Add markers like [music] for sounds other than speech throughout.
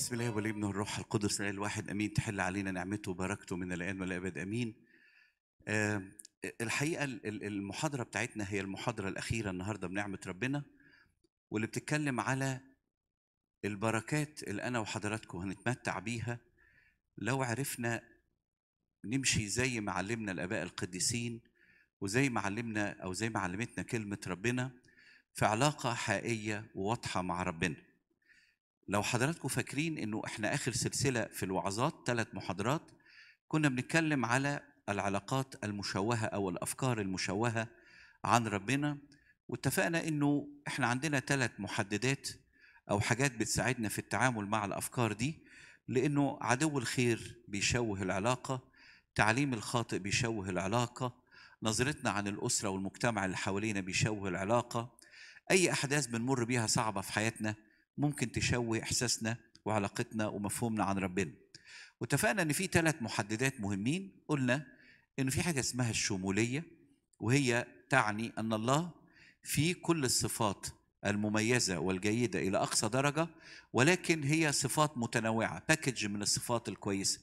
بسم الله والابن والروح القدس الاله الواحد آمين. تحل علينا نعمته وبركته من الآن والابد آمين. آه، الحقيقة ال- ال- المحاضرة بتاعتنا هي المحاضرة الأخيرة النهارده بنعمة ربنا واللي بتتكلم على البركات اللي أنا وحضراتكم هنتمتع بيها لو عرفنا نمشي زي ما علمنا الآباء القديسين وزي ما علمنا أو زي ما علمتنا كلمة ربنا في علاقة حقيقية وواضحة مع ربنا. لو حضراتكم فاكرين إنه إحنا آخر سلسلة في الوعظات ثلاث محاضرات كنا بنتكلم على العلاقات المشوهة أو الأفكار المشوهة عن ربنا واتفقنا إنه إحنا عندنا ثلاث محددات أو حاجات بتساعدنا في التعامل مع الأفكار دي لإنه عدو الخير بيشوه العلاقة تعليم الخاطئ بيشوه العلاقة نظرتنا عن الأسرة والمجتمع اللي حوالينا بيشوه العلاقة أي أحداث بنمر بيها صعبة في حياتنا ممكن تشوه إحساسنا وعلاقتنا ومفهومنا عن ربنا. واتفقنا إن في ثلاث محددات مهمين. قلنا إن في حاجة اسمها الشمولية وهي تعني أن الله في كل الصفات المميزة والجيدة إلى أقصى درجة ولكن هي صفات متنوعة باكج من الصفات الكويسة.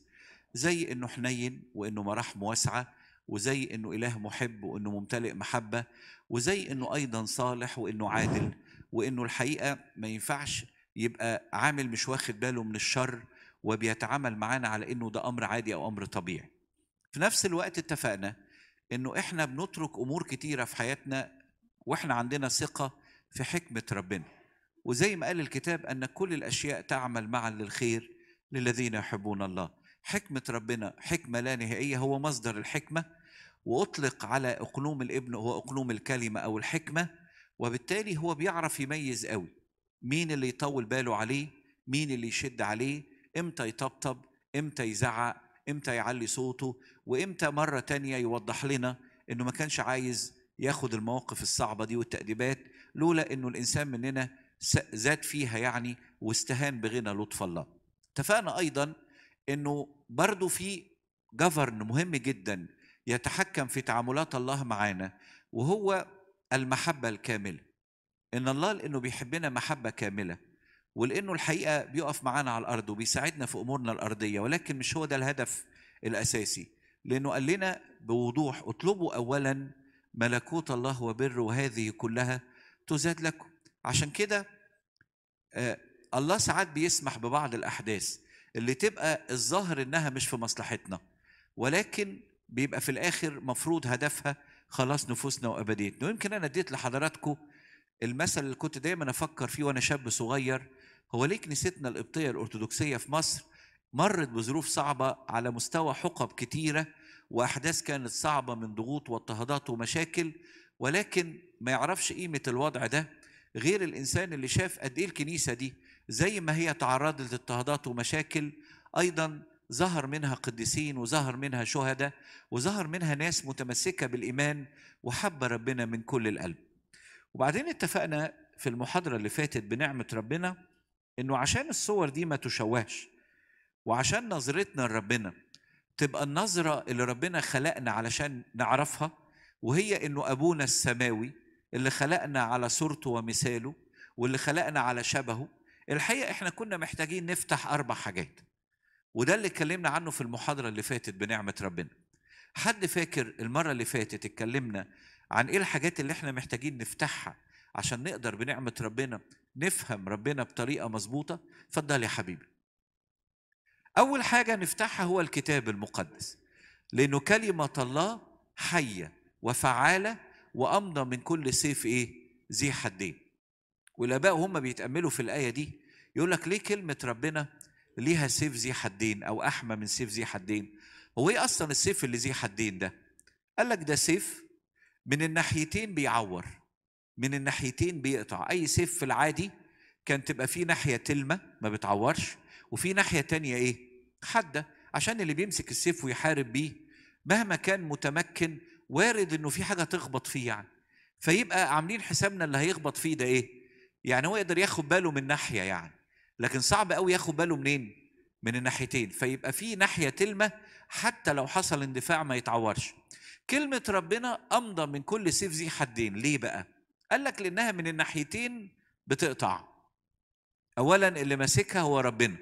زي إنه حنين وإنه مراحمه واسعة وزي إنه إله محب وإنه ممتلئ محبة وزي إنه أيضا صالح وإنه عادل. وإنه الحقيقة ما ينفعش يبقى عامل مش واخد باله من الشر وبيتعامل معانا على إنه ده أمر عادي أو أمر طبيعي. في نفس الوقت اتفقنا إنه إحنا بنترك أمور كتيرة في حياتنا وإحنا عندنا ثقة في حكمة ربنا. وزي ما قال الكتاب أن كل الأشياء تعمل معا للخير للذين يحبون الله. حكمة ربنا حكمة لا نهائية هو مصدر الحكمة وأطلق على أقلوم الإبن هو اقلوم الكلمة أو الحكمة وبالتالي هو بيعرف يميز قوي. مين اللي يطول باله عليه؟ مين اللي يشد عليه؟ إمتى يطبطب؟ إمتى يزعق؟ إمتى يعلي صوته؟ وإمتى مرة تانية يوضح لنا إنه ما كانش عايز ياخد المواقف الصعبة دي والتأديبات لولا إنه الإنسان مننا زاد فيها يعني واستهان بغنى لطف الله. اتفقنا أيضا إنه برضو في جفرن مهم جدا يتحكم في تعاملات الله معانا وهو المحبة الكاملة. إن الله لأنه بيحبنا محبة كاملة ولأنه الحقيقة بيقف معانا على الأرض وبيساعدنا في أمورنا الأرضية ولكن مش هو ده الهدف الأساسي. لأنه قال لنا بوضوح اطلبوا أولا ملكوت الله وبره وهذه كلها تزاد لكم. عشان كده آه الله ساعات بيسمح ببعض الأحداث اللي تبقى الظاهر إنها مش في مصلحتنا ولكن بيبقى في الآخر مفروض هدفها خلاص نفوسنا وابديتنا ويمكن أنا اديت لحضراتكم المثل اللي كنت دايما أفكر فيه وأنا شاب صغير. هو ليه كنيستنا القبطية الأرثوذكسية في مصر مرت بظروف صعبة على مستوى حقب كتيرة وأحداث كانت صعبة من ضغوط واضطهادات ومشاكل ولكن ما يعرفش قيمة الوضع ده غير الإنسان اللي شاف قد إيه الكنيسة دي زي ما هي تعرضت لاضطهادات ومشاكل. أيضا ظهر منها قديسين وظهر منها شهداء وظهر منها ناس متمسكة بالإيمان وحب ربنا من كل القلب. وبعدين اتفقنا في المحاضرة اللي فاتت بنعمة ربنا إنه عشان الصور دي ما تشوهش وعشان نظرتنا لربنا تبقى النظرة اللي ربنا خلقنا علشان نعرفها وهي إنه أبونا السماوي اللي خلقنا على صورته ومثاله واللي خلقنا على شبهه الحقيقة إحنا كنا محتاجين نفتح أربع حاجات وده اللي اتكلمنا عنه في المحاضرة اللي فاتت بنعمة ربنا. حد فاكر المرة اللي فاتت اتكلمنا عن إيه الحاجات اللي إحنا محتاجين نفتحها عشان نقدر بنعمة ربنا نفهم ربنا بطريقة مظبوطة؟ اتفضل يا حبيبي. أول حاجة نفتحها هو الكتاب المقدس لأنه كلمة الله حية وفعالة وأمضى من كل سيف إيه؟ ذي حدين. والآباء هم بيتأملوا في الآية دي يقول لك ليه كلمة ربنا ليها سيف ذي حدين أو أحمى من سيف ذي حدين. هو إيه أصلا السيف اللي ذي حدين ده؟ قال لك ده سيف من الناحيتين بيعور من الناحيتين بيقطع. أي سيف في العادي كان تبقى في ناحية تلمة ما بتعورش وفي ناحية تانية إيه؟ حادة. عشان اللي بيمسك السيف ويحارب بيه مهما كان متمكن وارد إنه في حاجة تخبط فيه يعني. فيبقى عاملين حسابنا اللي هيخبط فيه ده إيه؟ يعني هو يقدر ياخد باله من ناحية يعني. لكن صعب قوي ياخد باله منين؟ من الناحيتين. فيبقى في ناحية تلمة حتى لو حصل اندفاع ما يتعورش. كلمة ربنا أمضى من كل سيف ذي حدين. ليه بقى؟ قال لك لأنها من الناحيتين بتقطع. اولا اللي ماسكها هو ربنا.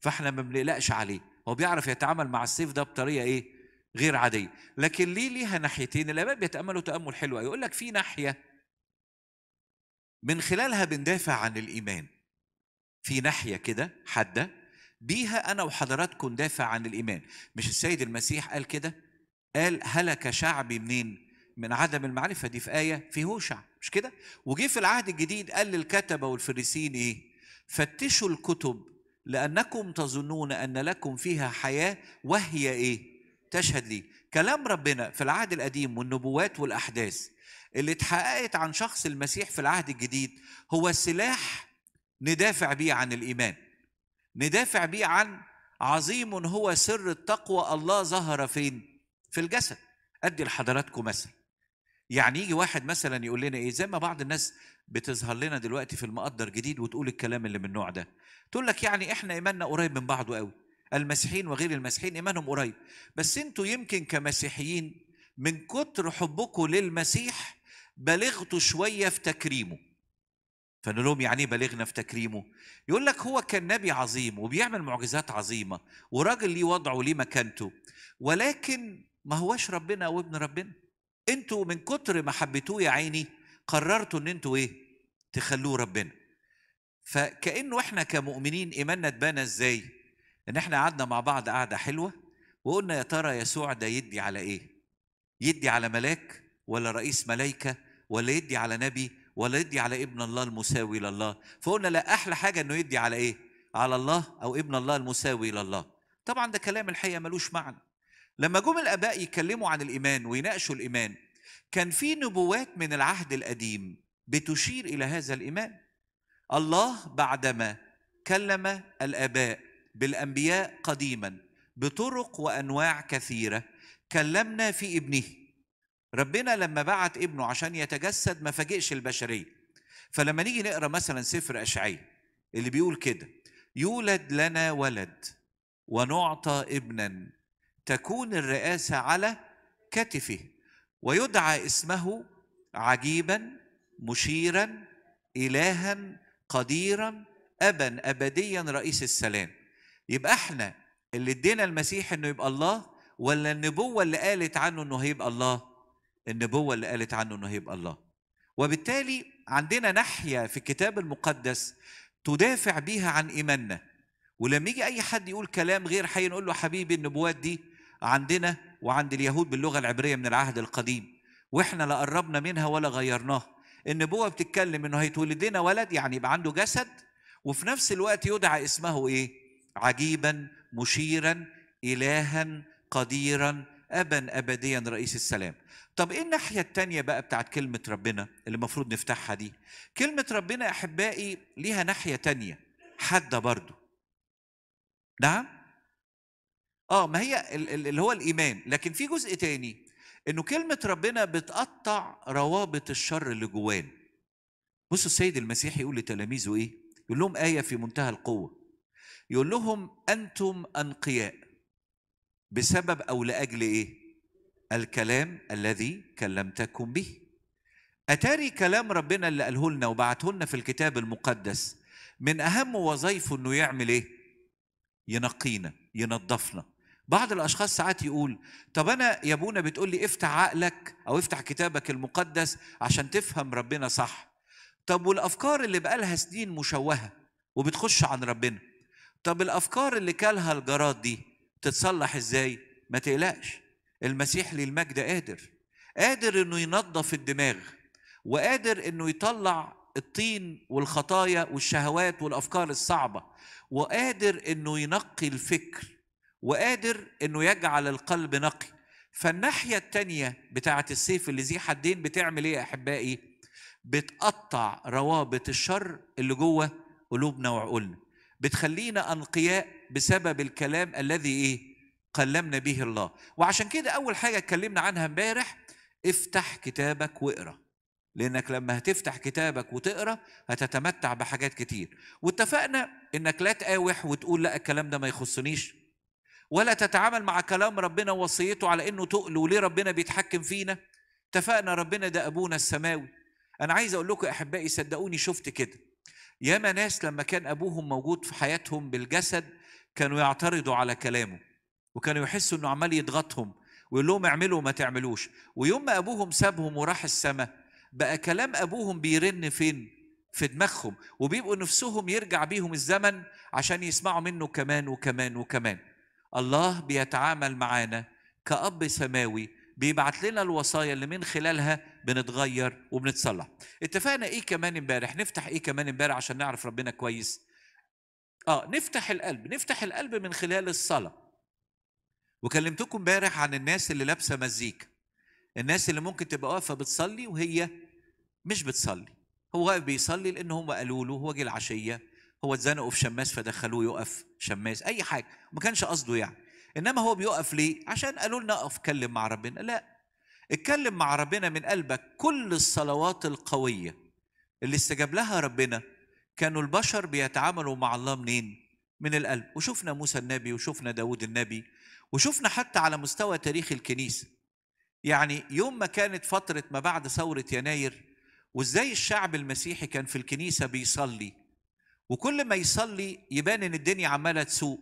فإحنا ما بنقلقش عليه. هو بيعرف يتعامل مع السيف ده بطريقة إيه؟ غير عادية. لكن ليه ليها ناحيتين؟ الاباء بيتأملوا تأمل حلو. يقول لك في ناحية من خلالها بندافع عن الإيمان. في ناحية كده حادة بيها أنا وحضراتكم ندافع عن الإيمان. مش السيد المسيح قال كده؟ قال هلك شعبي منين؟ من عدم المعرفة. دي في آية في هوشع مش كده؟ وجي في العهد الجديد قال للكتبة والفريسين إيه؟ فتشوا الكتب لأنكم تظنون أن لكم فيها حياة وهي إيه؟ تشهد لي. كلام ربنا في العهد القديم والنبوات والأحداث اللي اتحققت عن شخص المسيح في العهد الجديد هو سلاح ندافع بيه عن الإيمان. ندافع بيه عن عظيم هو سر التقوى الله ظهر فين؟ في الجسد. أدي لحضراتكم مثل. يعني يجي واحد مثلا يقول لنا إيه زي ما بعض الناس بتظهر لنا دلوقتي في المقدر جديد وتقول الكلام اللي من النوع ده. تقول لك يعني إحنا إيماننا قريب من بعضه قوي. المسيحيين وغير المسيحيين إيمانهم قريب. بس أنتوا يمكن كمسيحيين من كتر حبكم للمسيح بلغتوا شوية في تكريمه. فنقول لهم يعني إيه بلغنا في تكريمه؟ يقول لك هو كان نبي عظيم وبيعمل معجزات عظيمة وراجل ليه وضعه وليه مكانته ولكن ما هوش ربنا أو ابن ربنا. أنتوا من كتر ما حبيتوه يا عيني قررتوا إن أنتوا إيه؟ تخلوه ربنا. فكأنه إحنا كمؤمنين إيماننا اتبنى إزاي؟ إن إحنا قعدنا مع بعض قعدة حلوة وقلنا يا ترى يسوع ده يدي على إيه؟ يدي على ملاك ولا رئيس ملائكه ولا يدي على نبي؟ ولا يدي على ابن الله المساوي لله فقلنا لا أحلى حاجة إنه يدي على إيه؟ على الله أو ابن الله المساوي لله طبعا ده كلام الحقيقة ملوش معنى. لما جم الآباء يتكلموا عن الإيمان ويناقشوا الإيمان كان في نبوات من العهد القديم بتشير إلى هذا الإيمان. الله بعدما كلم الآباء بالأنبياء قديما بطرق وأنواع كثيرة كلمنا في ابنه. ربنا لما بعت ابنه عشان يتجسد ما فاجئش البشرية. فلما نيجي نقرأ مثلا سفر اشعياء اللي بيقول كده يولد لنا ولد ونعطى ابنا تكون الرئاسة على كتفه ويدعى اسمه عجيبا مشيرا الها قديرا ابا ابديا رئيس السلام. يبقى إحنا اللي ادينا المسيح إنه يبقى الله ولا النبوة اللي قالت عنه إنه هيبقى الله؟ النبوة اللي قالت عنه إنه هيبقى الله. وبالتالي عندنا ناحية في الكتاب المقدس تدافع بيها عن إيماننا. ولما يجي أي حد يقول كلام غير حي نقول له حبيبي النبوات دي عندنا وعند اليهود باللغة العبرية من العهد القديم وإحنا لا قربنا منها ولا غيرناها. النبوة بتتكلم إنه هيتولد لنا ولد يعني يبقى عنده جسد وفي نفس الوقت يدعى اسمه إيه؟ عجيبا مشيرا الها قديرا ابا ابديا رئيس السلام. طب إيه الناحية التانية بقى بتاعت كلمة ربنا اللي المفروض نفتحها دي؟ كلمة ربنا يا أحبائي ليها ناحية تانية حادة برضو. نعم؟ آه ما هي اللي هو الإيمان. لكن في جزء تاني إنه كلمة ربنا بتقطع روابط الشر اللي جوانا بصوا السيد المسيح يقول لتلاميذه إيه؟ يقول لهم آية في منتهى القوة. يقول لهم أنتم أنقياء. بسبب أو لأجل إيه؟ الكلام الذي كلمتكم به. أتاري كلام ربنا اللي قاله لنا وبعته لنا في الكتاب المقدس من أهم وظائفه إنه يعمل إيه؟ ينقينا ينظفنا. بعض الأشخاص ساعات يقول طب أنا يا أبونا بتقول لي افتح عقلك أو افتح كتابك المقدس عشان تفهم ربنا صح. طب والأفكار اللي بقالها سنين مشوهة وبتخش عن ربنا؟ طب الأفكار اللي كالها الجراد دي تتصلح إزاي؟ ما تقلقش المسيح للمجد قادر قادر إنه ينظف الدماغ وقادر إنه يطلع الطين والخطايا والشهوات والأفكار الصعبة وقادر إنه ينقي الفكر وقادر إنه يجعل القلب نقي. فالناحية التانية بتاعة السيف اللي ذي حدين بتعمل إيه يا أحبائي؟ بتقطع روابط الشر اللي جوه قلوبنا وعقولنا بتخلينا أنقياء بسبب الكلام الذي إيه؟ كلمنا به الله. وعشان كده أول حاجة اتكلمنا عنها امبارح افتح كتابك واقرأ. لأنك لما هتفتح كتابك وتقرأ هتتمتع بحاجات كتير. واتفقنا إنك لا تقاوح وتقول لا الكلام ده ما يخصنيش. ولا تتعامل مع كلام ربنا ووصيته على إنه تقل وليه ربنا بيتحكم فينا. اتفقنا ربنا ده أبونا السماوي. أنا عايز أقول لكم أحبائي صدقوني شفت كده. ياما ناس لما كان أبوهم موجود في حياتهم بالجسد كانوا يعترضوا على كلامه وكانوا يحسوا إنه عمال يضغطهم ويقول لهم اعملوا وما تعملوش. ويوم ما أبوهم سابهم وراح السماء بقى كلام أبوهم بيرن فين؟ في دماغهم وبيبقوا نفسهم يرجع بيهم الزمن عشان يسمعوا منه كمان وكمان وكمان. الله بيتعامل معانا كأب سماوي بيبعت لنا الوصايا اللي من خلالها بنتغير وبنتصلح. اتفقنا إيه كمان امبارح؟ نفتح إيه كمان امبارح عشان نعرف ربنا كويس؟ آه نفتح القلب نفتح القلب من خلال الصلاة. وكلمتكم امبارح عن الناس اللي لابسة مزيكا. الناس اللي ممكن تبقى واقفة بتصلي وهي مش بتصلي. هو واقف بيصلي لأن هم قالوا له هو جه العشية هو اتزنقوا في شماس فدخلوه يقف شماس أي حاجة ما كانش قصده يعني. إنما هو بيقف ليه؟ عشان قالوا لنا أقف اتكلم مع ربنا. لا اتكلم مع ربنا من قلبك كل الصلوات القوية اللي استجاب لها ربنا كانوا البشر بيتعاملوا مع الله منين؟ من القلب. وشفنا موسى النبي وشفنا داود النبي وشفنا حتى على مستوى تاريخ الكنيسة. يعني يوم ما كانت فترة ما بعد ثورة يناير وإزاي الشعب المسيحي كان في الكنيسة بيصلي وكل ما يصلي يبان إن الدنيا عمالة تسوق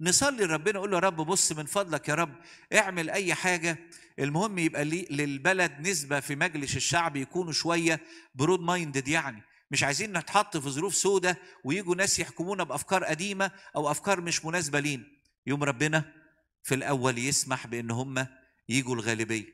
نصلي لربنا نقول له رب بص من فضلك يا رب اعمل أي حاجة. المهم يبقى للبلد نسبة في مجلس الشعب يكونوا شوية broad minded يعني. مش عايزين نتحط في ظروف سودة ويجوا ناس يحكمونا بأفكار قديمة أو أفكار مش مناسبة لينا. يوم ربنا في الأول يسمح بإن هم يجوا الغالبية.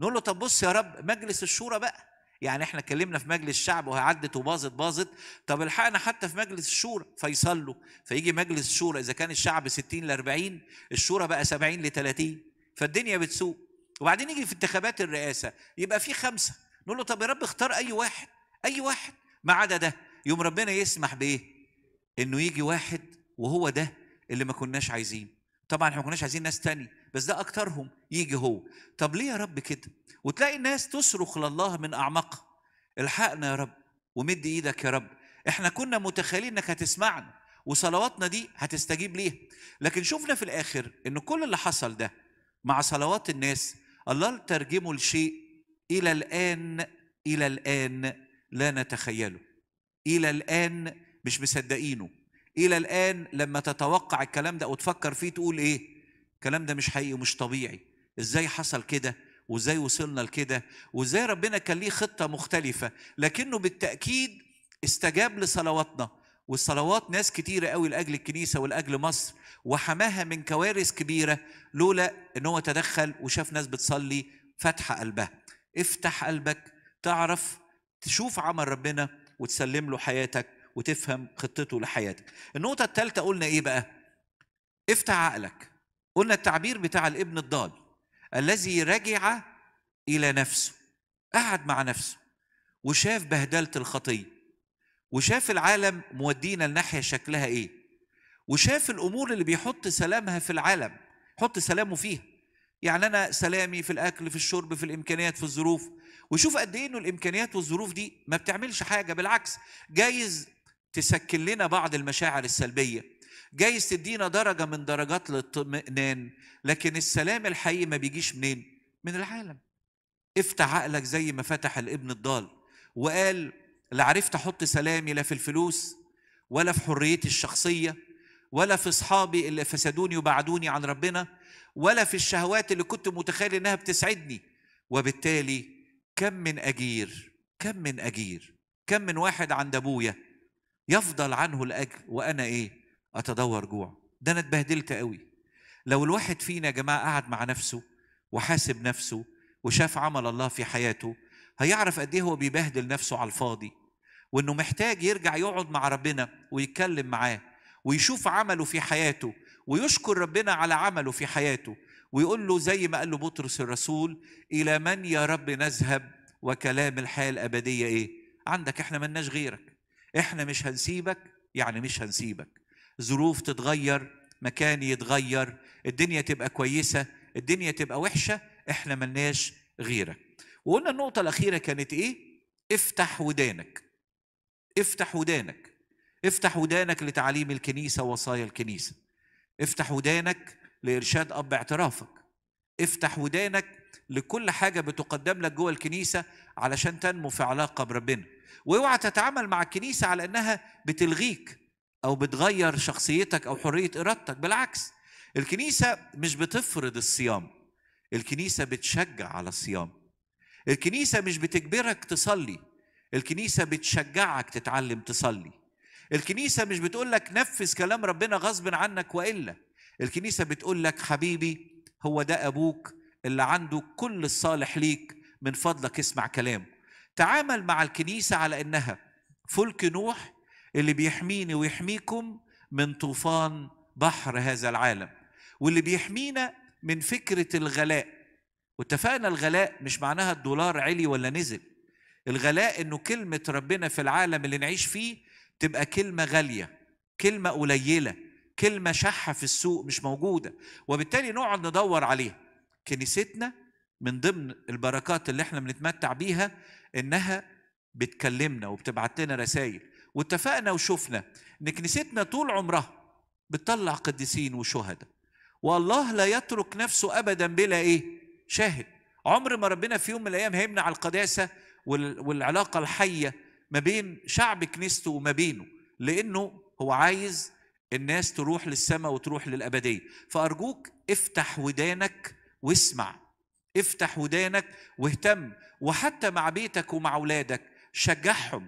نقول له طب بص يا رب مجلس الشورى بقى. يعني إحنا اتكلمنا في مجلس الشعب وهي عدت وباظت باظت. طب الحقنا حتى في مجلس الشورى فيصلوا. فيجي مجلس الشورى إذا كان الشعب 60 ل 40 الشورى بقى 70 ل 30 فالدنيا بتسوق. وبعدين يجي في انتخابات الرئاسة يبقى في خمسة. نقول له طب يا رب اختار أي واحد أي واحد. ما عدا ده يوم ربنا يسمح بإيه؟ إنه يجي واحد وهو ده اللي ما كناش عايزين. طبعا إحنا ما كناش عايزين ناس تاني بس ده أكترهم يجي هو. طب ليه يا رب كده؟ وتلاقي الناس تصرخ لله من اعماقها الحقنا يا رب ومد إيدك يا رب. إحنا كنا متخيلين إنك هتسمعنا وصلواتنا دي هتستجيب ليها. لكن شفنا في الآخر إن كل اللي حصل ده مع صلوات الناس الله ترجمه لشيء إلى الآن إلى الآن. لا نتخيله. إلى الآن مش مصدقينه. إلى الآن لما تتوقع الكلام ده وتفكر فيه تقول إيه؟ الكلام ده مش حقيقي ومش طبيعي. إزاي حصل كده؟ وإزاي وصلنا لكده؟ وإزاي ربنا كان ليه خطة مختلفة؟ لكنه بالتأكيد استجاب لصلواتنا. والصلوات ناس كتيرة قوي لأجل الكنيسة ولأجل مصر. وحماها من كوارث كبيرة. لولا إن هو تدخل وشاف ناس بتصلي فتح قلبها. افتح قلبك تعرف تشوف عمل ربنا وتسلم له حياتك وتفهم خطته لحياتك. النقطة الثالثة قلنا إيه بقى؟ افتح عقلك. قلنا التعبير بتاع الابن الضال الذي رجع إلى نفسه قعد مع نفسه وشاف بهدلة الخطية وشاف العالم مودينا لناحية شكلها إيه وشاف الأمور اللي بيحط سلامها في العالم حط سلامه فيها. يعني أنا سلامي في الأكل في الشرب في الإمكانيات في الظروف. وشوف قد إيه إنه الإمكانيات والظروف دي ما بتعملش حاجة. بالعكس جايز تسكن لنا بعض المشاعر السلبية. جايز تدينا درجة من درجات الاطمئنان. لكن السلام الحقيقي ما بيجيش منين؟ من العالم. افتح عقلك زي ما فتح الابن الضال. وقال لا عرفت أحط سلامي لا في الفلوس ولا في حريتي الشخصية ولا في أصحابي اللي فسدوني وبعدوني عن ربنا ولا في الشهوات اللي كنت متخيل إنها بتسعدني. وبالتالي كم من أجير كم من أجير كم من واحد عند أبويا يفضل عنه الأجر وأنا إيه؟ أتدور جوع. ده أنا اتبهدلت قوي. لو الواحد فينا يا جماعة قعد مع نفسه وحاسب نفسه وشاف عمل الله في حياته هيعرف قد إيه هو بيبهدل نفسه على الفاضي؟ وإنه محتاج يرجع يقعد مع ربنا ويتكلم معاه ويشوف عمله في حياته ويشكر ربنا على عمله في حياته. ويقول له زي ما قال له بطرس الرسول إلى من يا رب نذهب وكلام الحياة الأبدية إيه؟ عندك إحنا ملناش غيرك. إحنا مش هنسيبك يعني مش هنسيبك. ظروف تتغير مكان يتغير الدنيا تبقى كويسة الدنيا تبقى وحشة إحنا ملناش غيرك. وقلنا النقطة الأخيرة كانت إيه؟ افتح ودانك. افتح ودانك. افتح ودانك لتعليم الكنيسة ووصايا الكنيسة. افتح ودانك لإرشاد أب اعترافك افتح ودانك لكل حاجة بتقدم لك جوه الكنيسة علشان تنمو في علاقة بربنا واوعى تتعامل مع الكنيسة على إنها بتلغيك أو بتغير شخصيتك أو حرية إرادتك. بالعكس الكنيسة مش بتفرض الصيام الكنيسة بتشجع على الصيام. الكنيسة مش بتجبرك تصلي الكنيسة بتشجعك تتعلم تصلي. الكنيسة مش بتقول لك نفذ كلام ربنا غصب عنك وإلا. الكنيسة بتقول لك حبيبي هو ده أبوك اللي عنده كل الصالح ليك من فضلك اسمع كلامه. تعامل مع الكنيسة على إنها فلك نوح اللي بيحميني ويحميكم من طوفان بحر هذا العالم واللي بيحمينا من فكرة الغلاء. واتفقنا الغلاء مش معناها الدولار علي ولا نزل. الغلاء إنه كلمة ربنا في العالم اللي نعيش فيه تبقى كلمة غالية كلمة قليلة كلمة شحة في السوق مش موجودة وبالتالي نقعد ندور عليها. كنيستنا من ضمن البركات اللي إحنا بنتمتع بيها إنها بتكلمنا وبتبعت لنا رسائل واتفقنا وشفنا إن كنيستنا طول عمرها بتطلع قديسين وشهداء. والله لا يترك نفسه ابدا بلا إيه؟ شاهد. عمر ما ربنا في يوم من الأيام هيمنع القداسة وال- والعلاقة الحية ما بين شعب كنيسته وما بينه لأنه هو عايز الناس تروح للسماء وتروح للأبدية. فأرجوك افتح ودانك واسمع افتح ودانك واهتم وحتى مع بيتك ومع أولادك شجعهم.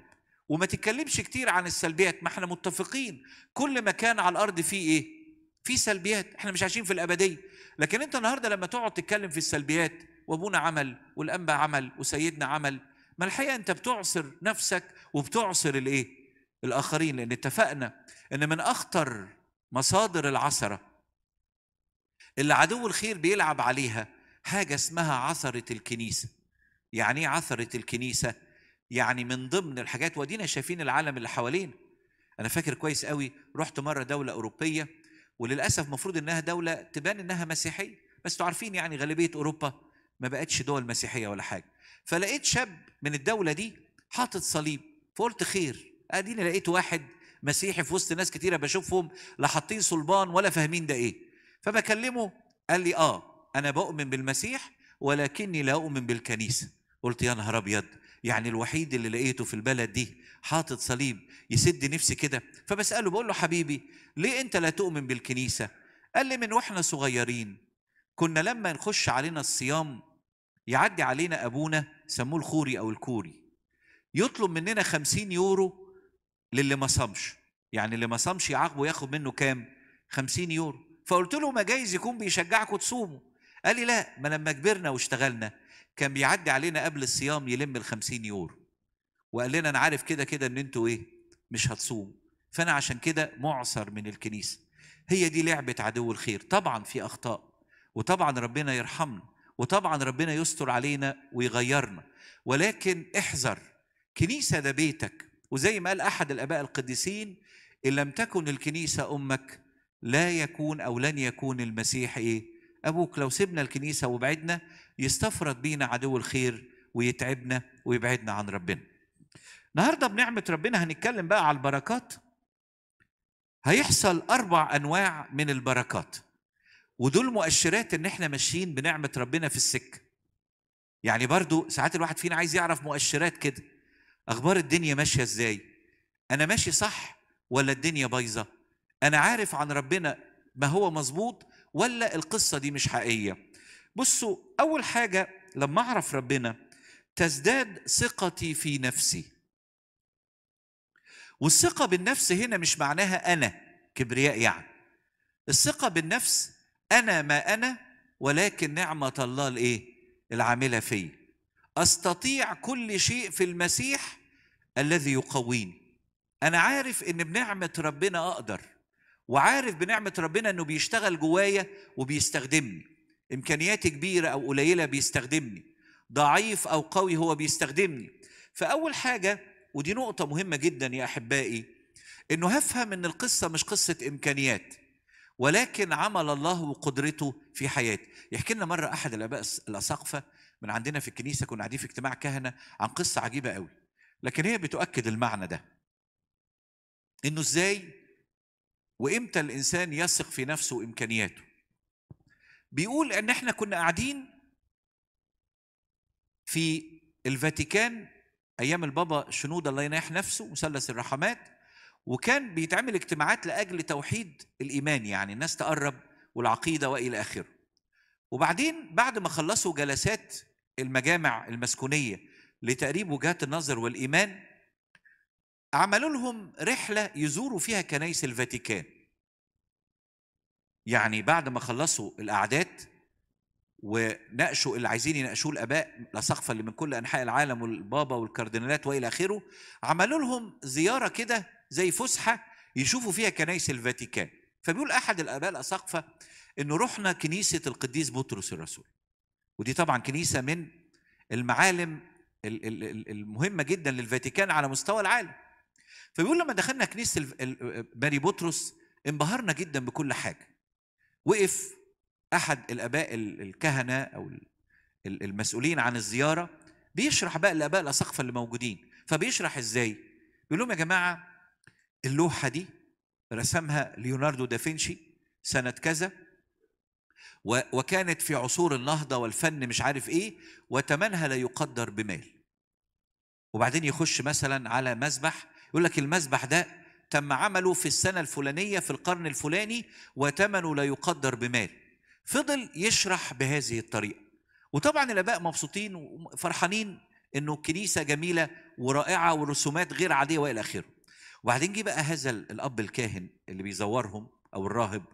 وما تتكلمش كتير عن السلبيات ما إحنا متفقين. كل مكان على الأرض فيه إيه؟ في سلبيات. إحنا مش عايشين في الأبدية. لكن أنت النهارده لما تقعد تتكلم في السلبيات وأبونا عمل والأنبا عمل وسيدنا عمل ما الحقيقة أنت بتعصر نفسك وبتعصر الإيه؟ الآخرين لأن اتفقنا إن من أخطر مصادر العثرة اللي عدو الخير بيلعب عليها حاجة اسمها عثرة الكنيسة. يعني إيه عثرة الكنيسة؟ يعني من ضمن الحاجات ودينا شايفين العالم اللي حوالينا. أنا فاكر كويس قوي رحت مرة دولة أوروبية وللأسف المفروض إنها دولة تبان إنها مسيحية بس أنتوا عارفين يعني غالبية أوروبا ما بقتش دول مسيحية ولا حاجة. فلقيت شاب من الدولة دي حاطط صليب فقلت خير. أديني لقيت واحد مسيحي في وسط ناس كتيرة بشوفهم لا حاطين صلبان ولا فاهمين ده إيه. فبكلمه قال لي آه أنا بؤمن بالمسيح ولكني لا أؤمن بالكنيسة. قلت يا نهار أبيض يعني الوحيد اللي لقيته في البلد دي حاطط صليب يسد نفسي كده؟ فبسأله بقول له حبيبي ليه أنت لا تؤمن بالكنيسة؟ قال لي من وإحنا صغيرين كنا لما نخش علينا الصيام يعدي علينا أبونا سموه الخوري أو الكوري. يطلب مننا خمسين يورو للي ما صامش. يعني اللي ما صامش يعاقبه ياخد منه كام؟ خمسين يورو. فقلت له ما جايز يكون بيشجعكم تصوموا. قال لي لا ما لما كبرنا واشتغلنا كان بيعدي علينا قبل الصيام يلم الخمسين يورو. وقال لنا أنا عارف كده كده إن أنتوا إيه؟ مش هتصوموا. فأنا عشان كده معصر من الكنيسة. هي دي لعبة عدو الخير. طبعا في أخطاء. وطبعا ربنا يرحمنا. وطبعا ربنا يستر علينا ويغيرنا. ولكن احذر كنيسة ده بيتك وزي ما قال أحد الأباء القديسين إن لم تكن الكنيسة أمك لا يكون أو لن يكون المسيح إيه؟ أبوك. لو سيبنا الكنيسة وبعدنا يستفرد بينا عدو الخير ويتعبنا ويبعدنا عن ربنا. النهارده بنعمة ربنا هنتكلم بقى على البركات. هيحصل أربع أنواع من البركات. ودول مؤشرات إن إحنا ماشيين بنعمة ربنا في السكة. يعني برضو ساعات الواحد فينا عايز يعرف مؤشرات كده. أخبار الدنيا ماشية إزاي؟ أنا ماشي صح ولا الدنيا بايظة؟ أنا عارف عن ربنا ما هو مظبوط ولا القصة دي مش حقيقية؟ بصوا أول حاجة لما أعرف ربنا تزداد ثقتي في نفسي. والثقة بالنفس هنا مش معناها أنا كبرياء يعني. الثقة بالنفس أنا ما أنا ولكن نعمة الله الإيه؟ العاملة فيا. أستطيع كل شيء في المسيح الذي يقويني. أنا عارف إن بنعمة ربنا أقدر وعارف بنعمة ربنا إنه بيشتغل جوايا وبيستخدمني. إمكانياتي كبيرة أو قليلة بيستخدمني. ضعيف أو قوي هو بيستخدمني. فأول حاجة ودي نقطة مهمة جدا يا أحبائي إنه هفهم إن القصة مش قصة إمكانيات. ولكن عمل الله وقدرته في حياتي يحكي لنا مرة أحد الأباء الأساقفة من عندنا في الكنيسة كنا قاعدين في اجتماع كهنة عن قصة عجيبة قوي. لكن هي بتؤكد المعنى ده. إنه إزاي وإمتى الإنسان يثق في نفسه وإمكانياته. بيقول إن إحنا كنا قاعدين في الفاتيكان أيام البابا شنوده الله يناح نفسه مثلث الرحمات وكان بيتعمل اجتماعات لأجل توحيد الإيمان يعني الناس تقرب والعقيدة وإلى آخره. وبعدين بعد ما خلصوا جلسات المجامع المسكونية لتقريب وجهات النظر والإيمان عملوا لهم رحلة يزوروا فيها كنايس الفاتيكان. يعني بعد ما خلصوا الأعداد وناقشوا اللي عايزين يناقشوه الآباء الاساقفه اللي من كل أنحاء العالم والبابا والكاردينالات وإلى آخره عملوا لهم زيارة كده زي فسحة يشوفوا فيها كنايس الفاتيكان. فبيقول أحد الأباء الأساقفة انه رحنا كنيسة القديس بطرس الرسول. ودي طبعا كنيسة من المعالم ال- ال- ال- المهمة جدا للفاتيكان على مستوى العالم. فبيقول لما دخلنا كنيسة ماري بطرس انبهرنا جدا بكل حاجة. وقف أحد الأباء ال- الكهنة أو ال- ال- المسؤولين عن الزيارة بيشرح بقى الأباء الأساقفة اللي موجودين. فبيشرح إزاي؟ بيقول لهم يا جماعة اللوحة دي رسمها ليوناردو دافنشي سنة كذا وكانت في عصور النهضة والفن مش عارف إيه وثمنها لا يقدر بمال. وبعدين يخش مثلا على مذبح يقول لك المذبح ده تم عمله في السنة الفلانية في القرن الفلاني وثمنه لا يقدر بمال. فضل يشرح بهذه الطريقة. وطبعا الآباء مبسوطين وفرحانين إنه كنيسة جميلة ورائعة ورسومات غير عادية وإلى آخره. وبعدين جه بقى هذا الأب الكاهن اللي بيزورهم أو الراهب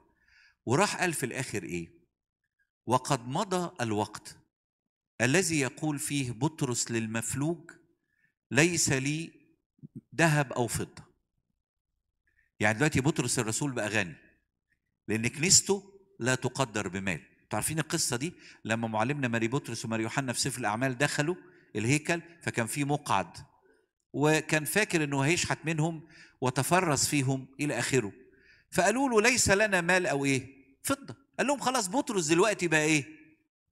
وراح قال في الآخر إيه؟ وقد مضى الوقت الذي يقول فيه بطرس للمفلوج ليس لي ذهب أو فضة. يعني دلوقتي بطرس الرسول بقى غني لأن كنيسته لا تقدر بمال. أنتوا عارفين القصة دي؟ لما معلمنا ماري بطرس وماري يوحنا في سفر الأعمال دخلوا الهيكل فكان في مقعد وكان فاكر إنه هيشحت منهم وتفرس فيهم إلى آخره. فقالوا له ليس لنا مال أو إيه؟ فضة. قال لهم خلاص بطرس دلوقتي بقى إيه؟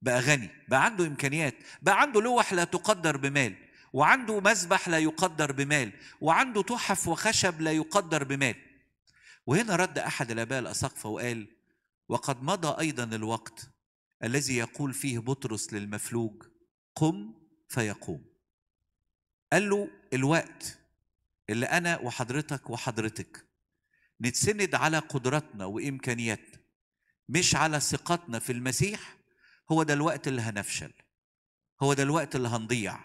بقى غني بقى عنده إمكانيات بقى عنده لوح لا تقدر بمال وعنده مذبح لا يقدر بمال وعنده تحف وخشب لا يقدر بمال. وهنا رد أحد الآباء الاساقفه وقال وقد مضى أيضا الوقت الذي يقول فيه بطرس للمفلوج قم فيقوم. قال له الوقت اللي أنا وحضرتك وحضرتك نتسند على قدراتنا وإمكانياتنا مش على ثقتنا في المسيح هو ده الوقت اللي هنفشل هو ده الوقت اللي هنضيع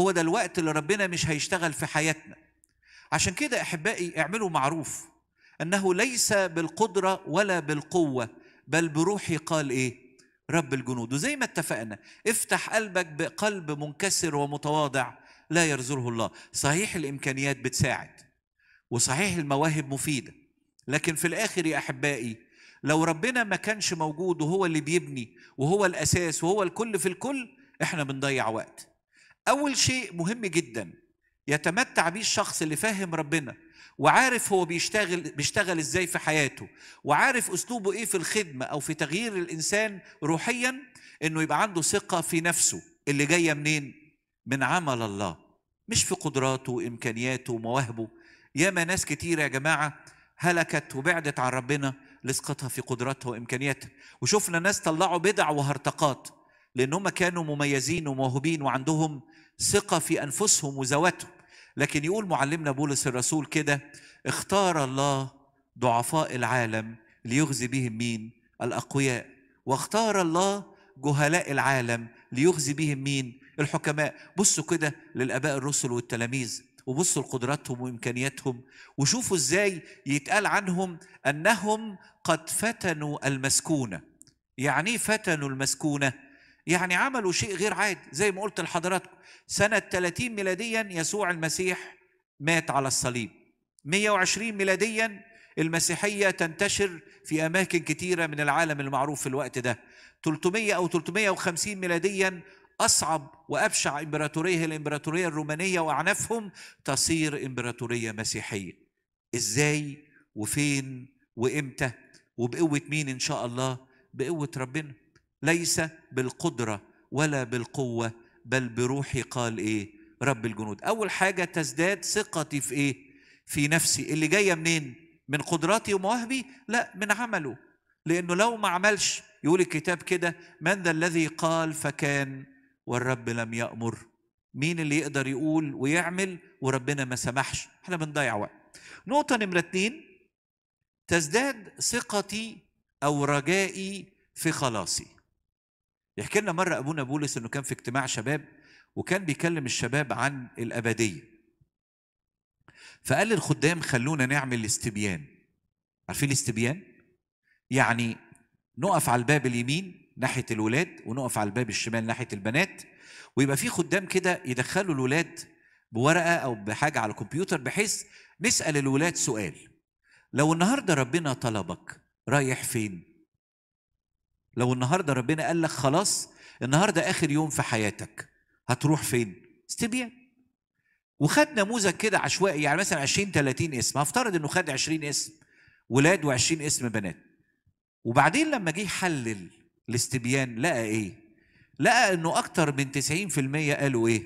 هو ده الوقت اللي ربنا مش هيشتغل في حياتنا. عشان كده أحبائي اعملوا معروف إنه ليس بالقدرة ولا بالقوة بل بروحي قال إيه؟ رب الجنود. وزي ما اتفقنا افتح قلبك بقلب منكسر ومتواضع لا يرزله الله. صحيح الإمكانيات بتساعد وصحيح المواهب مفيدة لكن في الآخر يا أحبائي لو ربنا ما كانش موجود وهو اللي بيبني وهو الأساس وهو الكل في الكل إحنا بنضيع وقت. أول شيء مهم جدا يتمتع بيه الشخص اللي فاهم ربنا وعارف هو بيشتغل بيشتغل إزاي في حياته وعارف أسلوبه إيه في الخدمة أو في تغيير الإنسان روحيا إنه يبقى عنده ثقة في نفسه اللي جاية منين؟ من عمل الله مش في قدراته وامكانياته ومواهبه ياما ناس كتير يا جماعة هلكت وبعدت عن ربنا لسقطها في قدراتها وإمكانياتها. وشفنا ناس طلعوا بدع وهرطقات لأن هم كانوا مميزين وموهوبين وعندهم ثقة في أنفسهم وذواتهم. لكن يقول معلمنا بولس الرسول كده اختار الله ضعفاء العالم ليغزي بهم مين؟ الأقوياء. واختار الله جهلاء العالم ليغزي بهم مين؟ الحكماء. بصوا كده للآباء الرسل والتلاميذ وبصوا لقدراتهم وإمكانياتهم وشوفوا إزاي يتقال عنهم أنهم قد فتنوا المسكونة. يعني إيه فتنوا المسكونة؟ يعني عملوا شيء غير عادي. زي ما قلت لحضراتكم سنة 30 ميلاديا يسوع المسيح مات على الصليب. 120 ميلاديا المسيحية تنتشر في أماكن كتيرة من العالم المعروف في الوقت ده. 300 أو 350 ميلاديا أصعب وأبشع إمبراطورية هي الإمبراطورية الرومانية وأعنافهم تصير إمبراطورية مسيحية. إزاي؟ وفين؟ وإمتى؟ وبقوة مين إن شاء الله؟ بقوة ربنا. ليس بالقدرة ولا بالقوة بل بروحي قال إيه؟ رب الجنود. أول حاجة تزداد ثقتي في إيه؟ في نفسي. اللي جاية منين؟ من قدراتي ومواهبي؟ لا من عمله. لأنه لو ما عملش يقول الكتاب كده من ذا الذي قال فكان والرب لم يأمر. مين اللي يقدر يقول ويعمل وربنا ما سمحش؟ إحنا بنضيع وقت. نقطة نمرة اتنين تزداد ثقتي أو رجائي في خلاصي. يحكي لنا مرة أبونا بولس إنه كان في اجتماع شباب وكان بيكلم الشباب عن الأبدية. فقال للخدام خلونا نعمل استبيان عارفين الاستبيان؟ يعني نقف على الباب اليمين ناحية الولاد ونقف على الباب الشمال ناحية البنات ويبقى في خدام كده يدخلوا الولاد بورقة أو بحاجة على الكمبيوتر بحيث نسأل الولاد سؤال لو النهاردة ربنا طلبك رايح فين؟ لو النهاردة ربنا قال لك خلاص النهاردة آخر يوم في حياتك هتروح فين؟ استبيان وخد نموذج كده عشوائي يعني مثلا 20 30 اسم هفترض إنه خد 20 اسم ولاد و20 اسم بنات وبعدين لما جه يحلل الاستبيان لقى إيه؟ لقى إنه أكتر من 90% قالوا إيه؟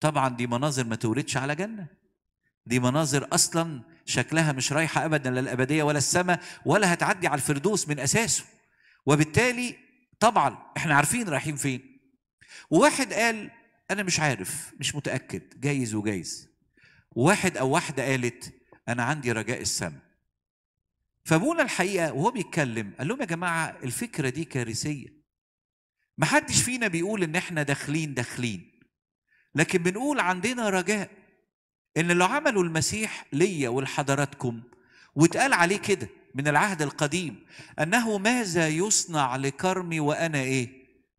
طبعا دي مناظر ما توردش على جنة. دي مناظر أصلا شكلها مش رايحة ابدا للابديه ولا السماء ولا هتعدي على الفردوس من أساسه. وبالتالي طبعا إحنا عارفين رايحين فين. وواحد قال أنا مش عارف مش متأكد جايز وجايز. وواحد أو واحدة قالت أنا عندي رجاء السماء. فابونا الحقيقة وهو بيتكلم قال لهم يا جماعة الفكرة دي كارثية. ما حدش فينا بيقول إن إحنا داخلين داخلين لكن بنقول عندنا رجاء إن اللي عمله المسيح ليا ولحضراتكم واتقال عليه كده من العهد القديم أنه ماذا يصنع لكرمي وأنا إيه؟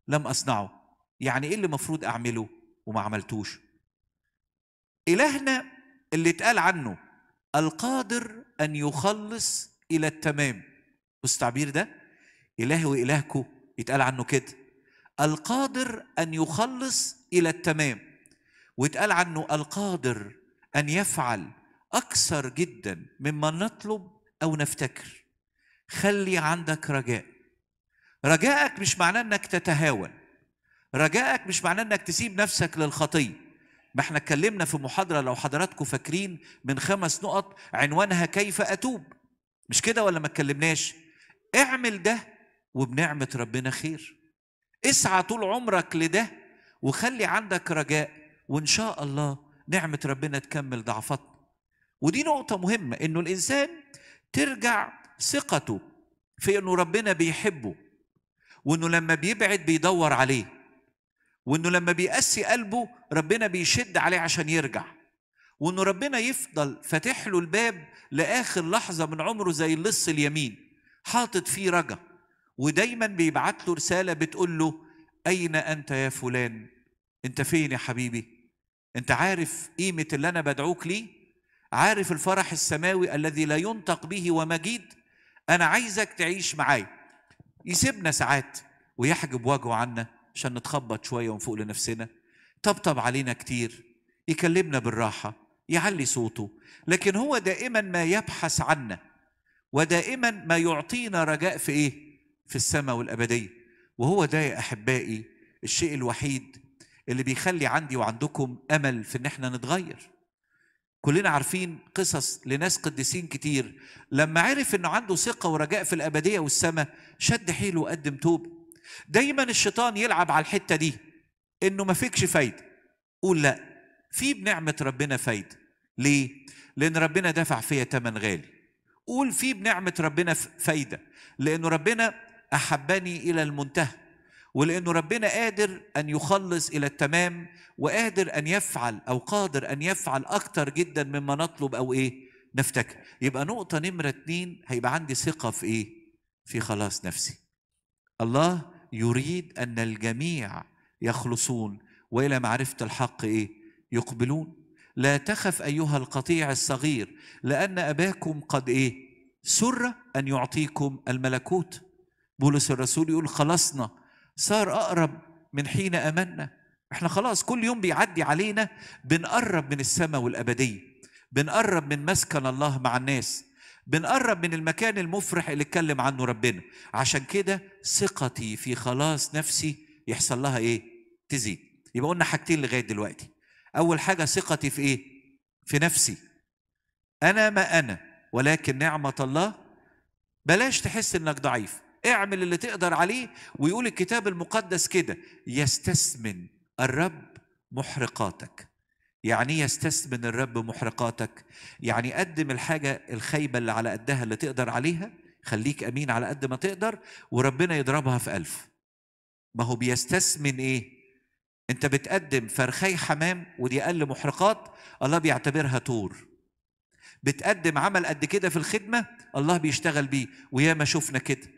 لم أصنعه. يعني إيه اللي المفروض أعمله وما عملتوش؟ إلهنا اللي اتقال عنه القادر أن يخلص إلى التمام. التعبير ده؟ الهي والهكم يتقال عنه كده. القادر أن يخلص إلى التمام. ويتقال عنه القادر أن يفعل أكثر جدا مما نطلب أو نفتكر. خلي عندك رجاء. رجائك مش معناه إنك تتهاون. رجائك مش معناه إنك تسيب نفسك للخطية. ما إحنا اتكلمنا في محاضرة لو حضراتكم فاكرين من خمس نقط عنوانها كيف أتوب. مش كده ولا ما اتكلمناش؟ اعمل ده وبنعمة ربنا خير. اسعى طول عمرك لده وخلي عندك رجاء وإن شاء الله نعمة ربنا تكمل ضعفتنا ودي نقطة مهمة إنه الإنسان ترجع ثقته في إنه ربنا بيحبه وإنه لما بيبعد بيدور عليه وإنه لما بيقسي قلبه ربنا بيشد عليه عشان يرجع. وإنه ربنا يفضل فاتح له الباب لآخر لحظة من عمره زي اللص اليمين حاطط فيه رجا ودايما بيبعت له رسالة بتقول له أين أنت يا فلان؟ أنت فين يا حبيبي؟ أنت عارف قيمة اللي أنا بدعوك ليه؟ عارف الفرح السماوي الذي لا ينطق به ومجيد أنا عايزك تعيش معايا. يسيبنا ساعات ويحجب وجهه عنا عشان نتخبط شوية ونفوق لنفسنا. طبطب علينا كتير يكلمنا بالراحة. يعلي صوته لكن هو دائما ما يبحث عنا ودائما ما يعطينا رجاء في إيه؟ في السماء والأبدية. وهو ده يا أحبائي الشيء الوحيد اللي بيخلي عندي وعندكم أمل في إن إحنا نتغير. كلنا عارفين قصص لناس قديسين كتير لما عرف إنه عنده ثقة ورجاء في الأبدية والسماء شد حيله وقدم توبه دايما الشيطان يلعب على الحتة دي إنه ما فيكش فايدة. قول لا. في بنعمة ربنا فايدة. ليه؟ لأن ربنا دفع فيا ثمن غالي. قول في بنعمة ربنا فايدة. لأنه ربنا أحبني إلى المنتهى. ولأنه ربنا قادر أن يخلص إلى التمام وقادر أن يفعل أو قادر أن يفعل أكتر جدا مما نطلب أو إيه؟ نفتكر. يبقى نقطة نمرة اتنين هيبقى عندي ثقة في إيه؟ في خلاص نفسي. الله يريد أن الجميع يخلصون وإلى معرفة الحق إيه؟ يقبلون. لا تخف أيها القطيع الصغير لأن أباكم قد إيه؟ سر أن يعطيكم الملكوت. بولس الرسول يقول خلصنا. صار أقرب من حين امنا إحنا خلاص كل يوم بيعدي علينا بنقرب من السماء والأبدية. بنقرب من مسكن الله مع الناس. بنقرب من المكان المفرح اللي اتكلم عنه ربنا. عشان كده ثقتي في خلاص نفسي يحصل لها إيه؟ تزيد. يبقى قلنا حاجتين لغاية دلوقتي. أول حاجة ثقتي في إيه؟ في نفسي. أنا ما أنا ولكن نعمة الله. بلاش تحس إنك ضعيف. اعمل اللي تقدر عليه ويقول الكتاب المقدس كده يستثمن الرب محرقاتك. يعني إيه يستثمن الرب محرقاتك؟ يعني قدم الحاجة الخايبة اللي على قدها اللي تقدر عليها. خليك أمين على قد ما تقدر وربنا يضربها في ألف. ما هو بيستثمن إيه؟ أنت بتقدم فرخي حمام ودي أقل محرقات الله بيعتبرها طور. بتقدم عمل قد كده في الخدمة الله بيشتغل بيه. وياما شفنا كده.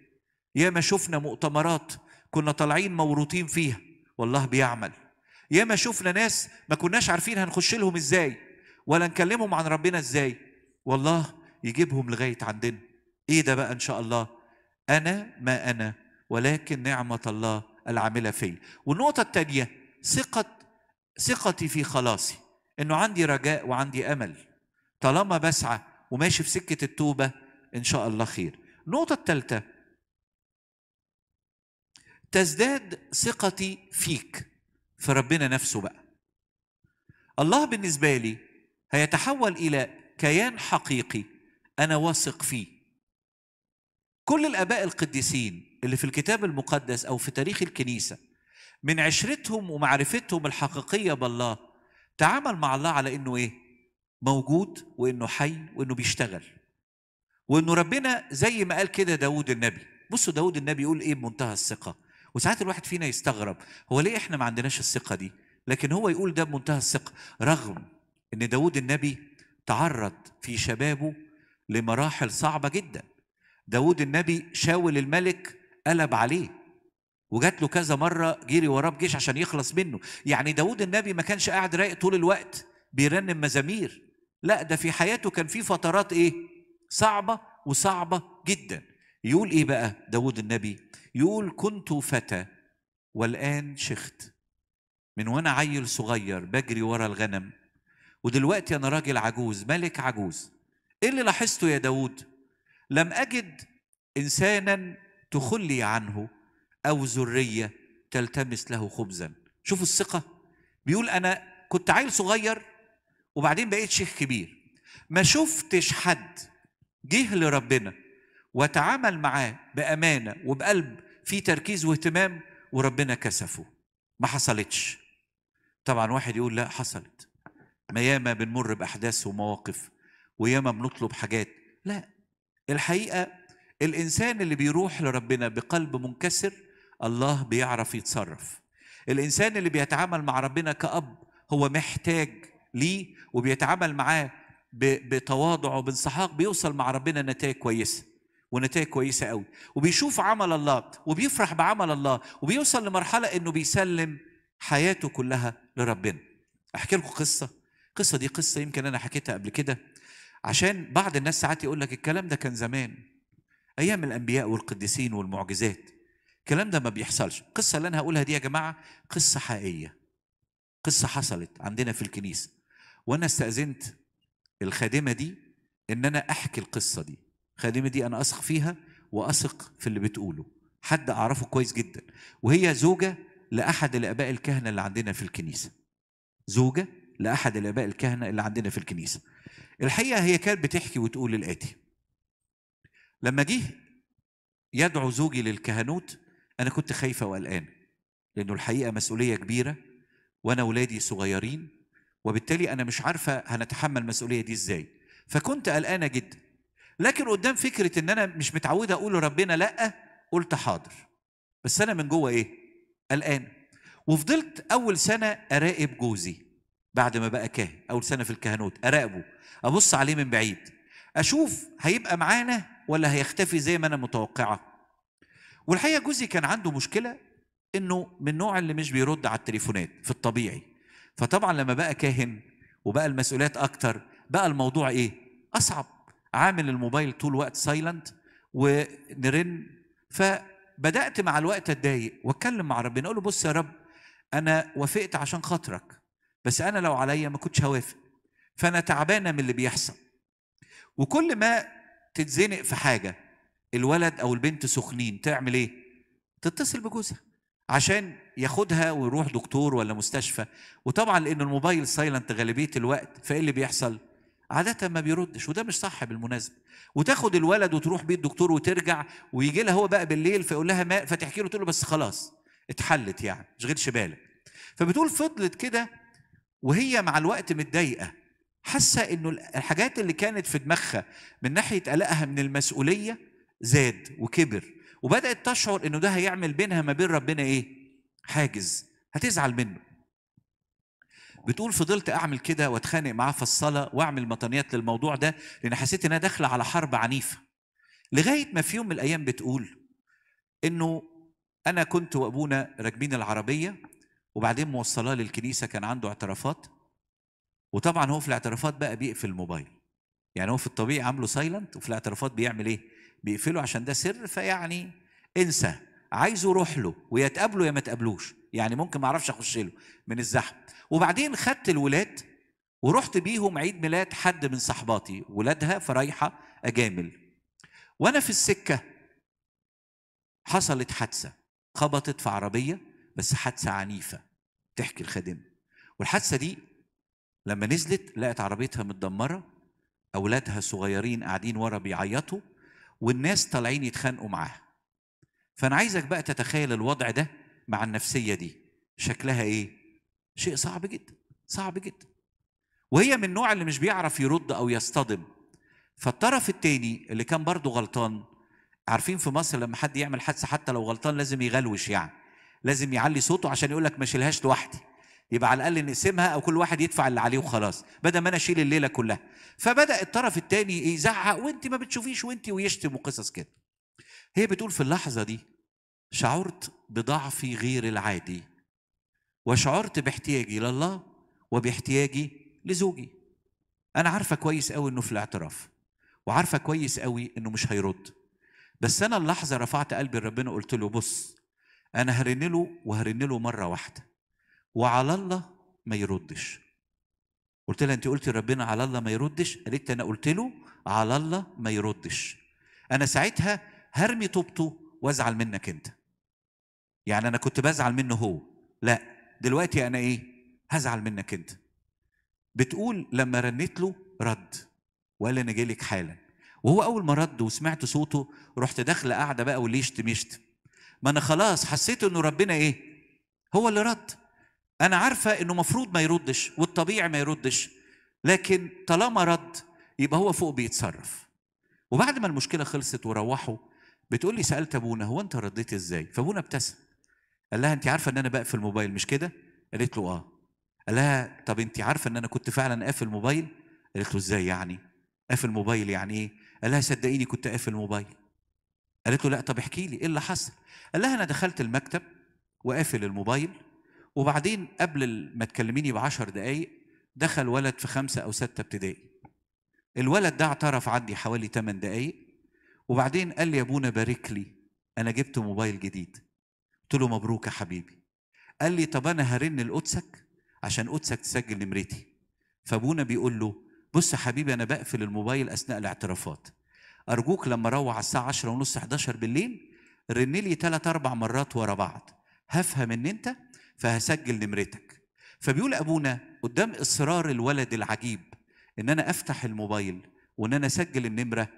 ياما شفنا مؤتمرات كنا طالعين موروثين فيها والله بيعمل. ياما شفنا ناس ما كناش عارفين هنخش لهم إزاي ولا نكلمهم عن ربنا إزاي. والله يجيبهم لغاية عندنا. إيه ده بقى إن شاء الله؟ أنا ما أنا ولكن نعمة الله العاملة فيا. والنقطة التانية ثقة ثقتي في خلاصي. إنه عندي رجاء وعندي أمل. طالما بسعى وماشي في سكة التوبة إن شاء الله خير. النقطة الثالثة تزداد ثقتي فيك في ربنا نفسه بقى. الله بالنسبة لي هيتحول إلى كيان حقيقي أنا واثق فيه. كل الآباء القديسين اللي في الكتاب المقدس أو في تاريخ الكنيسة من عشرتهم ومعرفتهم الحقيقية بالله تعامل مع الله على إنه إيه؟ موجود وإنه حي وإنه بيشتغل. وإنه ربنا زي ما قال كده داود النبي. بصوا داود النبي يقول إيه بمنتهى الثقة. وساعات الواحد فينا يستغرب هو ليه إحنا ما عندناش الثقة دي؟ لكن هو يقول ده بمنتهى الثقة رغم إن داود النبي تعرض في شبابه لمراحل صعبة جدا. داود النبي شاول الملك قلب عليه. وجات له كذا مرة جري وراه بجيش عشان يخلص منه. يعني داود النبي ما كانش قاعد رايق طول الوقت بيرنم مزامير. لا ده في حياته كان في فترات إيه؟ صعبة وصعبة جدا. يقول إيه بقى داود النبي؟ يقول كنت فتى والآن شخت. من وأنا عيل صغير بجري ورا الغنم. ودلوقتي أنا راجل عجوز ملك عجوز. إيه اللي لاحظته يا داود؟ لم أجد إنسانا تخلي عنه أو ذرية تلتمس له خبزا. شوفوا الثقة. بيقول أنا كنت عيل صغير وبعدين بقيت شيخ كبير. ما شفتش حد جه لربنا وتعامل معاه بأمانة وبقلب في تركيز واهتمام وربنا كسفه. ما حصلتش. طبعا واحد يقول لا حصلت. ما ياما بنمر بأحداث ومواقف وياما بنطلب حاجات. لا. الحقيقة الإنسان اللي بيروح لربنا بقلب منكسر الله بيعرف يتصرف. الإنسان اللي بيتعامل مع ربنا كأب هو محتاج ليه وبيتعامل معاه بتواضع وبانسحاق بيوصل مع ربنا نتائج كويسة ونتائج كويسة قوي وبيشوف عمل الله وبيفرح بعمل الله وبيوصل لمرحلة إنه بيسلم حياته كلها لربنا. أحكي لكم قصة. القصة دي قصة يمكن أنا حكيتها قبل كده. عشان بعض الناس ساعات يقول لك الكلام ده كان زمان أيام الأنبياء والقديسين والمعجزات. الكلام ده ما بيحصلش. القصة اللي أنا هقولها دي يا جماعة قصة حقيقية. قصة حصلت عندنا في الكنيسة. وأنا استأذنت الخادمة دي إن أنا أحكي القصة دي. الخادمة دي أنا أثق فيها وأثق في اللي بتقوله. حد أعرفه كويس جدا. وهي زوجة لأحد الآباء الكهنة اللي عندنا في الكنيسة. زوجة لأحد الآباء الكهنة اللي عندنا في الكنيسة. الحقيقة هي كانت بتحكي وتقول الآتي. لما جه يدعو زوجي للكهنوت أنا كنت خايفة وقلقان لأنه الحقيقة مسؤولية كبيرة وأنا ولادي صغيرين وبالتالي أنا مش عارفة هنتحمل المسؤولية دي إزاي. فكنت قلقانة جدا. لكن قدام فكرة إن أنا مش متعودة أقول لربنا لأ قلت حاضر. بس أنا من جوه إيه؟ قلقان. وفضلت أول سنة أراقب جوزي بعد ما بقى كاهن أول سنة في الكهنوت أراقبه أبص عليه من بعيد أشوف هيبقى معانا ولا هيختفي زي ما أنا متوقعة؟ والحقيقة جوزي كان عنده مشكلة إنه من النوع اللي مش بيرد على التليفونات في الطبيعي. فطبعا لما بقى كاهن وبقى المسؤوليات أكتر بقى الموضوع إيه؟ أصعب. عامل الموبايل طول الوقت سايلنت ونرن. فبدأت مع الوقت أتضايق وأتكلم مع ربنا. أقول له بص يا رب أنا وافقت عشان خاطرك بس أنا لو عليا ما كنتش هوافق. فأنا تعبانة من اللي بيحصل. وكل ما تتزنق في حاجة الولد أو البنت سخنين تعمل إيه؟ تتصل بجوزها عشان ياخدها ويروح دكتور ولا مستشفى. وطبعا لأن الموبايل سايلنت غالبية الوقت فإيه اللي بيحصل؟ عادة ما بيردش وده مش صح بالمناسبة. وتاخد الولد وتروح بيه الدكتور وترجع ويجي لها هو بقى بالليل فيقول لها ما فتحكي له تقول له بس خلاص اتحلت يعني مشغلش بالك. فبتقول فضلت كده وهي مع الوقت متضايقة. حاسة إنه الحاجات اللي كانت في دماغها من ناحية قلقها من المسؤولية زاد وكبر وبدأت تشعر إنه ده هيعمل بينها ما بين ربنا إيه؟ حاجز هتزعل منه. بتقول فضلت أعمل كده وأتخانق معاه في الصلاة وأعمل مطانيات للموضوع ده لأن حسيت إنها داخلة على حرب عنيفة. لغاية ما في يوم من الأيام بتقول إنه أنا كنت وأبونا راكبين العربية وبعدين موصلاه للكنيسة كان عنده اعترافات وطبعا هو في الاعترافات بقى بيقفل الموبايل. يعني هو في الطبيعي عامله سايلنت وفي الاعترافات بيعمل إيه؟ بيقفله عشان ده سر فيعني انسى. عايزه روح له ويا تقابله يا ما تقابلوش. يعني ممكن ما أعرفش اخش له من الزحمة. وبعدين خدت الولاد ورحت بيهم عيد ميلاد حد من صحباتي ولادها فرايحة أجامل. وأنا في السكة حصلت حادثة. خبطت في عربية بس حادثة عنيفة. تحكي الخادمة. والحادثة دي لما نزلت لقت عربيتها متدمرة أولادها الصغيرين قاعدين ورا بيعيطوا والناس طالعين يتخانقوا معاها. فأنا عايزك بقى تتخيل الوضع ده مع النفسية دي. شكلها إيه؟ شيء صعب جدا صعب جدا. وهي من النوع اللي مش بيعرف يرد أو يصطدم. فالطرف التاني اللي كان برضه غلطان عارفين في مصر لما حد يعمل حادثة حتى لو غلطان لازم يغلوش يعني لازم يعلي صوته عشان يقول لك ما اشيلهاش لوحدي. يبقى على الأقل نقسمها أو كل واحد يدفع اللي عليه وخلاص بدل ما أنا أشيل الليلة كلها. فبدأ الطرف الثاني يزعق وانت ما بتشوفيش وانت ويشتم وقصص كده. هي بتقول في اللحظة دي شعرت بضعفي غير العادي وشعرت باحتياجي لله وباحتياجي لزوجي. أنا عارفة كويس قوي إنه في الاعتراف وعارفة كويس قوي إنه مش هيرد. بس أنا اللحظة رفعت قلبي لربنا قلت له بص أنا هرن له وهرن له مرة واحدة. وعلى الله ما يردش. قلت لها أنت قلتي ربنا على الله ما يردش؟ قالت أنا قلت له على الله ما يردش. أنا ساعتها هرمي طوبته وأزعل منك أنت. يعني أنا كنت بزعل منه هو. لا دلوقتي أنا إيه؟ هزعل منك أنت. بتقول لما رنيت له رد وقال أنا جاي لك حالا. وهو أول ما رد وسمعت صوته رحت داخله قاعدة بقى واللي يشتم يشتم ما أنا خلاص حسيت إنه ربنا إيه؟ هو اللي رد. أنا عارفة إنه مفروض ما يردش والطبيعي ما يردش لكن طالما رد يبقى هو فوق بيتصرف. وبعد ما المشكلة خلصت وروحوا بتقول لي سألت أبونا هو أنت رديت إزاي؟ فأبونا ابتسم. قال لها أنت عارفة إن أنا بقفل الموبايل مش كده؟ قالت له آه. قال لها طب أنت عارفة إن أنا كنت فعلا قافل الموبايل؟ قالت له إزاي يعني؟ قافل الموبايل يعني إيه؟ قال لها صدقيني كنت قافل الموبايل. قالت له لا طب احكي لي إيه اللي حصل؟ قال لها أنا دخلت المكتب وقافل الموبايل وبعدين قبل ما تكلميني بعشر دقايق دخل ولد في خمسة أو ستة ابتدائي. الولد ده اعترف عندي حوالي 8 دقايق وبعدين قال لي يا أبونا بارك لي أنا جبت موبايل جديد. قلت له مبروك يا حبيبي. قال لي طب أنا هرن لقدسك عشان قدسك تسجل نمرتي. فأبونا بيقول له بص يا حبيبي أنا بقفل الموبايل أثناء الاعترافات. أرجوك لما أروح على الساعة 10 ونص 11 بالليل رن لي ثلاث أربع مرات ورا بعض. هفهم إن أنت فهسجل نمرتك. فبيقول أبونا قدام إصرار الولد العجيب إن أنا أفتح الموبايل وإن أنا أسجل النمرة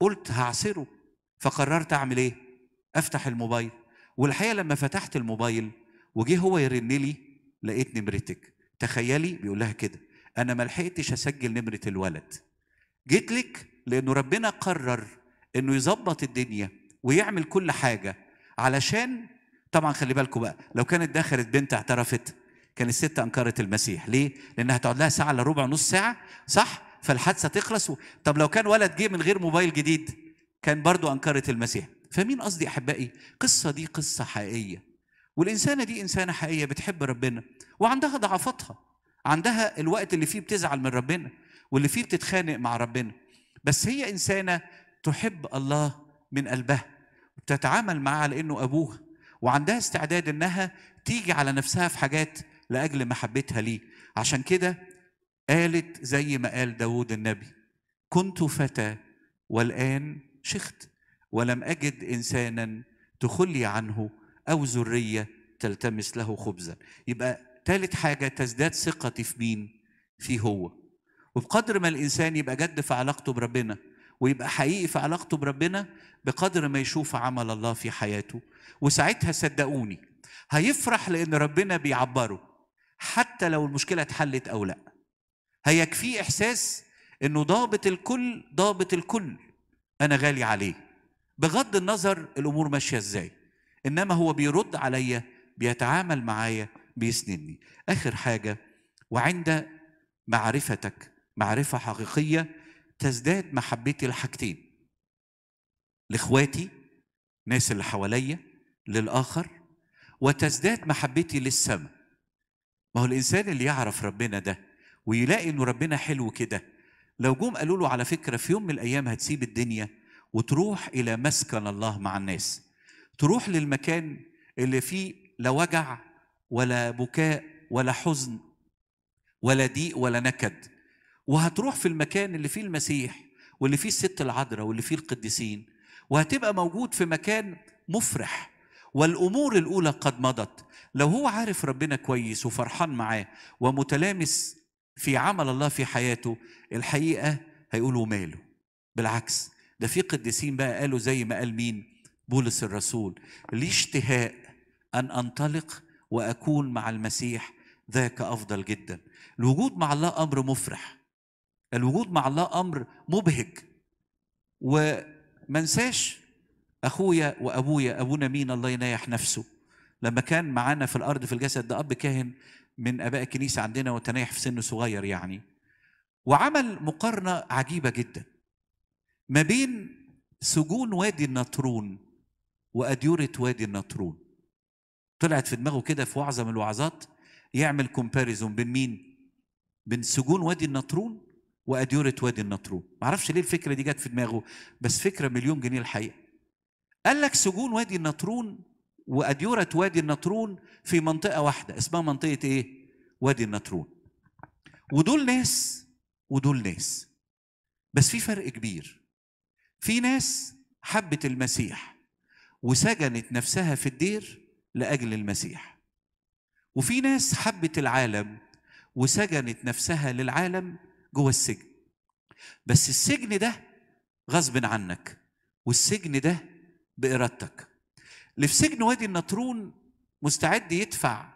قلت هعصره. فقررت أعمل إيه؟ أفتح الموبايل. والحقيقة لما فتحت الموبايل وجه هو يرن لي لقيت نمرتك. تخيلي بيقول لها كده أنا ما لحقتش أسجل نمرة الولد. جيت لك لأنه ربنا قرر إنه يظبط الدنيا ويعمل كل حاجة علشان طبعا خلي بالكم بقى لو كانت دخلت بنت اعترفت كان الست أنكرت المسيح. ليه؟ لأنها هتقعد لها ساعة إلا ربع نص ساعة صح؟ فالحادثة تخلص و... طب لو كان ولد جه من غير موبايل جديد كان برضو أنكرت المسيح. فمين قصدي أحبائي؟ قصة دي قصة حقيقية. والإنسانة دي إنسانة حقيقية بتحب ربنا وعندها ضعفاتها. عندها الوقت اللي فيه بتزعل من ربنا واللي فيه بتتخانق مع ربنا. بس هي إنسانة تحب الله من قلبها وبتتعامل معاه على انه أبوها. وعندها استعداد إنها تيجي على نفسها في حاجات لأجل محبتها ليه. عشان كده قالت زي ما قال داود النبي كنت فتى والآن شخت ولم أجد إنسانا تخلي عنه أو ذرية تلتمس له خبزا. يبقى ثالث حاجة تزداد ثقتي في مين؟ في هو. وبقدر ما الإنسان يبقى جد في علاقته بربنا ويبقى حقيقي في علاقته بربنا بقدر ما يشوف عمل الله في حياته. وساعتها صدقوني هيفرح لأن ربنا بيعبره حتى لو المشكلة اتحلت أو لأ. هيكفيه إحساس إنه ضابط الكل ضابط الكل أنا غالي عليه. بغض النظر الأمور ماشية إزاي إنما هو بيرد عليا بيتعامل معايا بيسندني. آخر حاجة وعند معرفتك معرفة حقيقية تزداد محبتي لحاجتين. لإخواتي الناس اللي حواليا للآخر وتزداد محبتي للسماء ما هو الإنسان اللي يعرف ربنا ده ويلاقي إنه ربنا حلو كده لو جم قالوا له على فكرة في يوم من الأيام هتسيب الدنيا وتروح إلى مسكن الله مع الناس. تروح للمكان اللي فيه لا وجع ولا بكاء ولا حزن ولا ضيق ولا نكد. وهتروح في المكان اللي فيه المسيح واللي فيه الست العذراء واللي فيه القديسين وهتبقى موجود في مكان مفرح. والأمور الأولى قد مضت. لو هو عارف ربنا كويس وفرحان معاه ومتلامس في عمل الله في حياته الحقيقة هيقولوا ماله. بالعكس ده في قديسين بقى قالوا زي ما قال مين؟ بولس الرسول. لي اشتهاء أن أنطلق وأكون مع المسيح؟ ذاك أفضل جدا. الوجود مع الله أمر مفرح. الوجود مع الله أمر مبهج. وما انساش أخويا وأبويا أبونا مين؟ الله ينيح نفسه. لما كان معانا في الأرض في الجسد ده أب كاهن من آباء الكنيسة عندنا وتنيح في سن صغير يعني. وعمل مقارنة عجيبة جدا ما بين سجون وادي النطرون وأديورة وادي النطرون. طلعت في دماغه كده في وعظة من الوعظات يعمل كومباريزون بين مين؟ بين سجون وادي النطرون واديوره وادي النطرون معرفش ليه الفكرة دي جت في دماغه بس فكرة مليون جنيه الحقيقة. قال لك سجون وادي النطرون وأديرة وادي النطرون في منطقة واحدة. اسمها منطقة إيه؟ وادي النطرون ودول ناس ودول ناس. بس في فرق كبير. في ناس حبت المسيح وسجنت نفسها في الدير لأجل المسيح. وفي ناس حبت العالم وسجنت نفسها للعالم جوه السجن. بس السجن ده غصب عنك والسجن ده بإرادتك. اللي في سجن وادي النطرون مستعد يدفع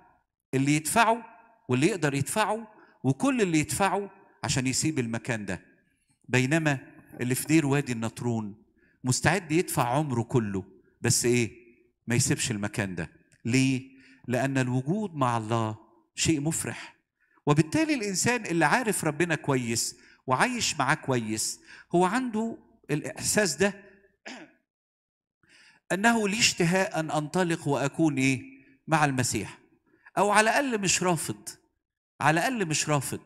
اللي يدفعه واللي يقدر يدفعه وكل اللي يدفعه عشان يسيب المكان ده. بينما اللي في دير وادي النطرون مستعد يدفع عمره كله بس إيه؟ ما يسيبش المكان ده. ليه؟ لأن الوجود مع الله شيء مفرح. وبالتالي الإنسان اللي عارف ربنا كويس وعايش معاه كويس هو عنده الإحساس ده [clears throat] أنه لي اشتهاء أن أنطلق وأكون إيه؟ مع المسيح. أو على الأقل مش رافض. على الأقل مش رافض.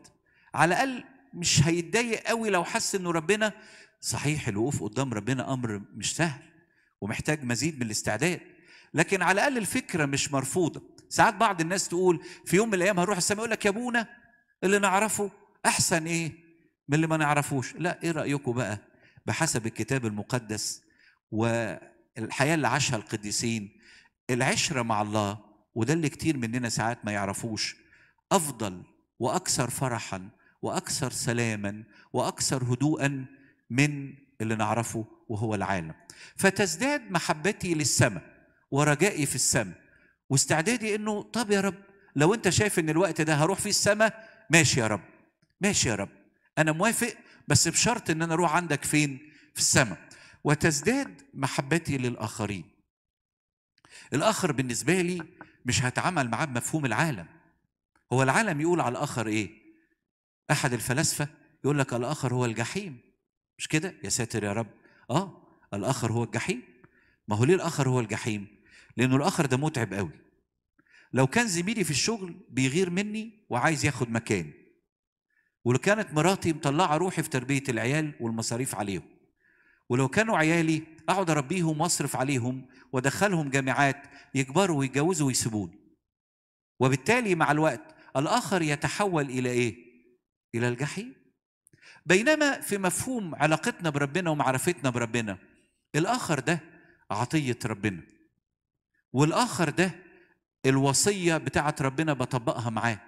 على الأقل مش هيتضايق قوي لو حس إنه ربنا صحيح الوقوف قدام ربنا أمر مش سهل ومحتاج مزيد من الاستعداد. لكن على الأقل الفكرة مش مرفوضة. ساعات بعض الناس تقول في يوم من الأيام هروح السماء يقول لك يا أبونا اللي نعرفه أحسن إيه من اللي ما نعرفوش؟ لا إيه رايكم بقى بحسب الكتاب المقدس والحياة اللي عاشها القديسين؟ العشرة مع الله وده اللي كتير مننا ساعات ما يعرفوش. أفضل وأكثر فرحا وأكثر سلاما وأكثر هدوءا من اللي نعرفه وهو العالم. فتزداد محبتي للسماء ورجائي في السماء. واستعدادي انه طب يا رب لو انت شايف ان الوقت ده هروح فيه السماء ماشي يا رب ماشي يا رب. أنا موافق بس بشرط ان أنا أروح عندك فين؟ في السماء وتزداد محبتي للآخرين. الآخر بالنسبة لي مش هتعامل معاه بمفهوم العالم. هو العالم يقول على الآخر إيه؟ أحد الفلاسفة يقول لك الآخر هو الجحيم. مش كده؟ يا ساتر يا رب. آه الآخر هو الجحيم. ما هو ليه الآخر هو الجحيم؟ لأنه الآخر ده متعب قوي. لو كان زميلي في الشغل بيغير مني وعايز ياخد مكاني ولو كانت مراتي مطلعة روحي في تربية العيال والمصاريف عليهم. ولو كانوا عيالي أقعد أربيهم وأصرف عليهم وأدخلهم جامعات يكبروا ويتجوزوا ويسيبوني. وبالتالي مع الوقت الآخر يتحول إلى إيه؟ إلى الجحيم. بينما في مفهوم علاقتنا بربنا ومعرفتنا بربنا الآخر ده عطية ربنا. والآخر ده الوصية بتاعت ربنا بطبقها معاه.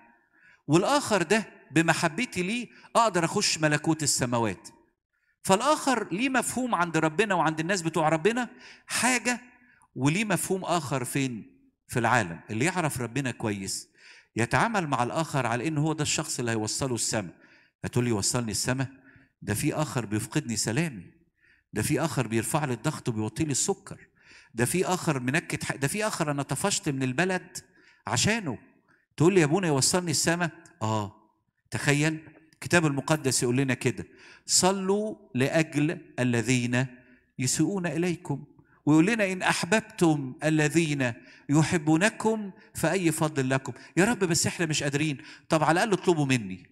والآخر ده بمحبتي ليه أقدر أخش ملكوت السماوات. فالآخر ليه مفهوم عند ربنا وعند الناس بتوع ربنا؟ حاجة وليه مفهوم آخر فين؟ في العالم اللي يعرف ربنا كويس. يتعامل مع الآخر على انه هو ده الشخص اللي هيوصله السماء. هتقول لي وصلني السماء؟ ده في آخر بيفقدني سلامي. ده في آخر بيرفع لي الضغط وبيوطي لي السكر. ده في آخر منكد ح- ده في آخر أنا طفشت من البلد عشانه. تقول لي يا ابونا يوصلني السماء آه. تخيل الكتاب المقدس يقول لنا كده صلوا لأجل الذين يسيئون إليكم ويقول لنا إن أحببتم الذين يحبونكم فأي فضل لكم. يا رب بس إحنا مش قادرين. طب على الأقل اطلبوا مني.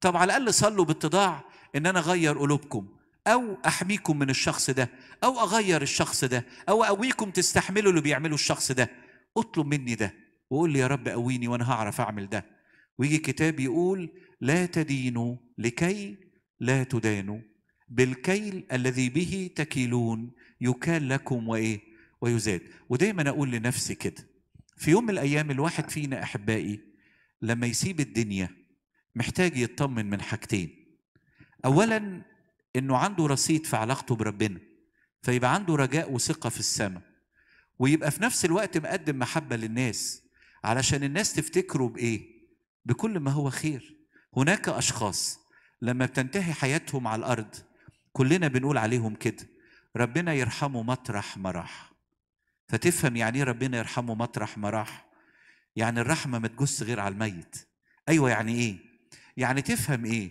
طب على الأقل صلوا باتضاع إن أنا أغير قلوبكم. أو أحميكم من الشخص ده أو أغير الشخص ده أو أقويكم تستحملوا اللي بيعمله الشخص ده. اطلب مني ده وقول لي يا رب قويني وأنا هعرف أعمل ده. ويجي كتاب يقول لا تدينوا لكي لا تدانوا بالكيل الذي به تكيلون يكال لكم وإيه؟ ويزاد. ودايما أقول لنفسي كده في يوم من الأيام الواحد فينا أحبائي لما يسيب الدنيا محتاج يطمن من حاجتين. اولا إنه عنده رصيد في علاقته بربنا فيبقى عنده رجاء وثقة في السماء ويبقى في نفس الوقت مقدم محبة للناس علشان الناس تفتكره بإيه؟ بكل ما هو خير. هناك أشخاص لما بتنتهي حياتهم على الأرض كلنا بنقول عليهم كده ربنا يرحمه مطرح ما راح فتفهم يعني إيه ربنا يرحمه مطرح ما راح يعني الرحمة ما تجس غير على الميت. أيوه يعني إيه؟ يعني تفهم إيه؟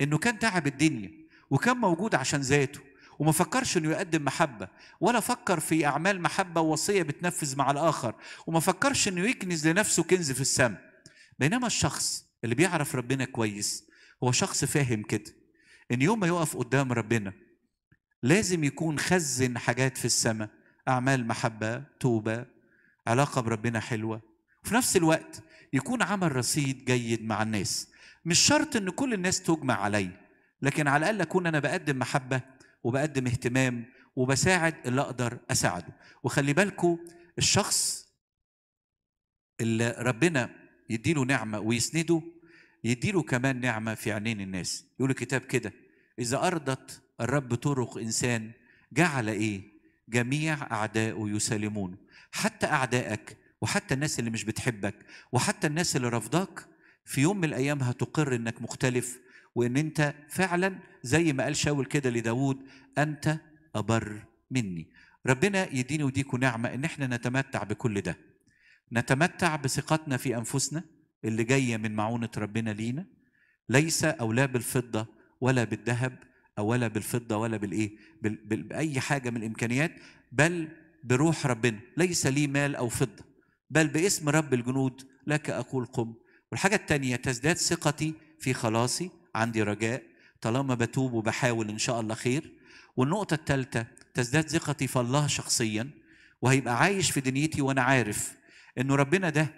إنه كان تعب الدنيا. وكان موجود عشان ذاته وما فكرش إنه يقدم محبة ولا فكر في أعمال محبة ووصية بتنفذ مع الآخر وما فكرش إنه يكنز لنفسه كنز في السماء بينما الشخص اللي بيعرف ربنا كويس هو شخص فاهم كده إن يوم ما يقف قدام ربنا لازم يكون خزن حاجات في السماء أعمال محبة توبة علاقة بربنا حلوة. وفي نفس الوقت يكون عمل رصيد جيد مع الناس. مش شرط إن كل الناس تجمع علي لكن على الأقل أكون أنا بقدم محبة وبقدم اهتمام وبساعد اللي أقدر أساعده. وخلي بالكم الشخص اللي ربنا يديله نعمة ويسنده يديله كمان نعمة في عينين الناس. يقول الكتاب كده إذا أرضت الرب طرق إنسان جعل إيه؟ جميع اعدائه يسالمونه حتى أعدائك وحتى الناس اللي مش بتحبك وحتى الناس اللي رافضاك في يوم من الأيام هتقر إنك مختلف وإن أنت فعلا زي ما قال شاول كده لداود أنت أبر مني. ربنا يديني وديكوا نعمة إن إحنا نتمتع بكل ده. نتمتع بثقتنا في أنفسنا اللي جاية من معونة ربنا لينا. ليس أو لا بالفضة ولا بالذهب أو ولا بالفضة ولا بالإيه بال- بال- بأي حاجة من الإمكانيات بل بروح ربنا. ليس لي مال أو فضة بل باسم رب الجنود لك أقول قم. والحاجة الثانية تزداد ثقتي في خلاصي عندي رجاء طالما بتوب وبحاول إن شاء الله خير. والنقطة الثالثه تزداد ثقتي في الله شخصيا وهيبقى عايش في دنيتي وأنا عارف إنه ربنا ده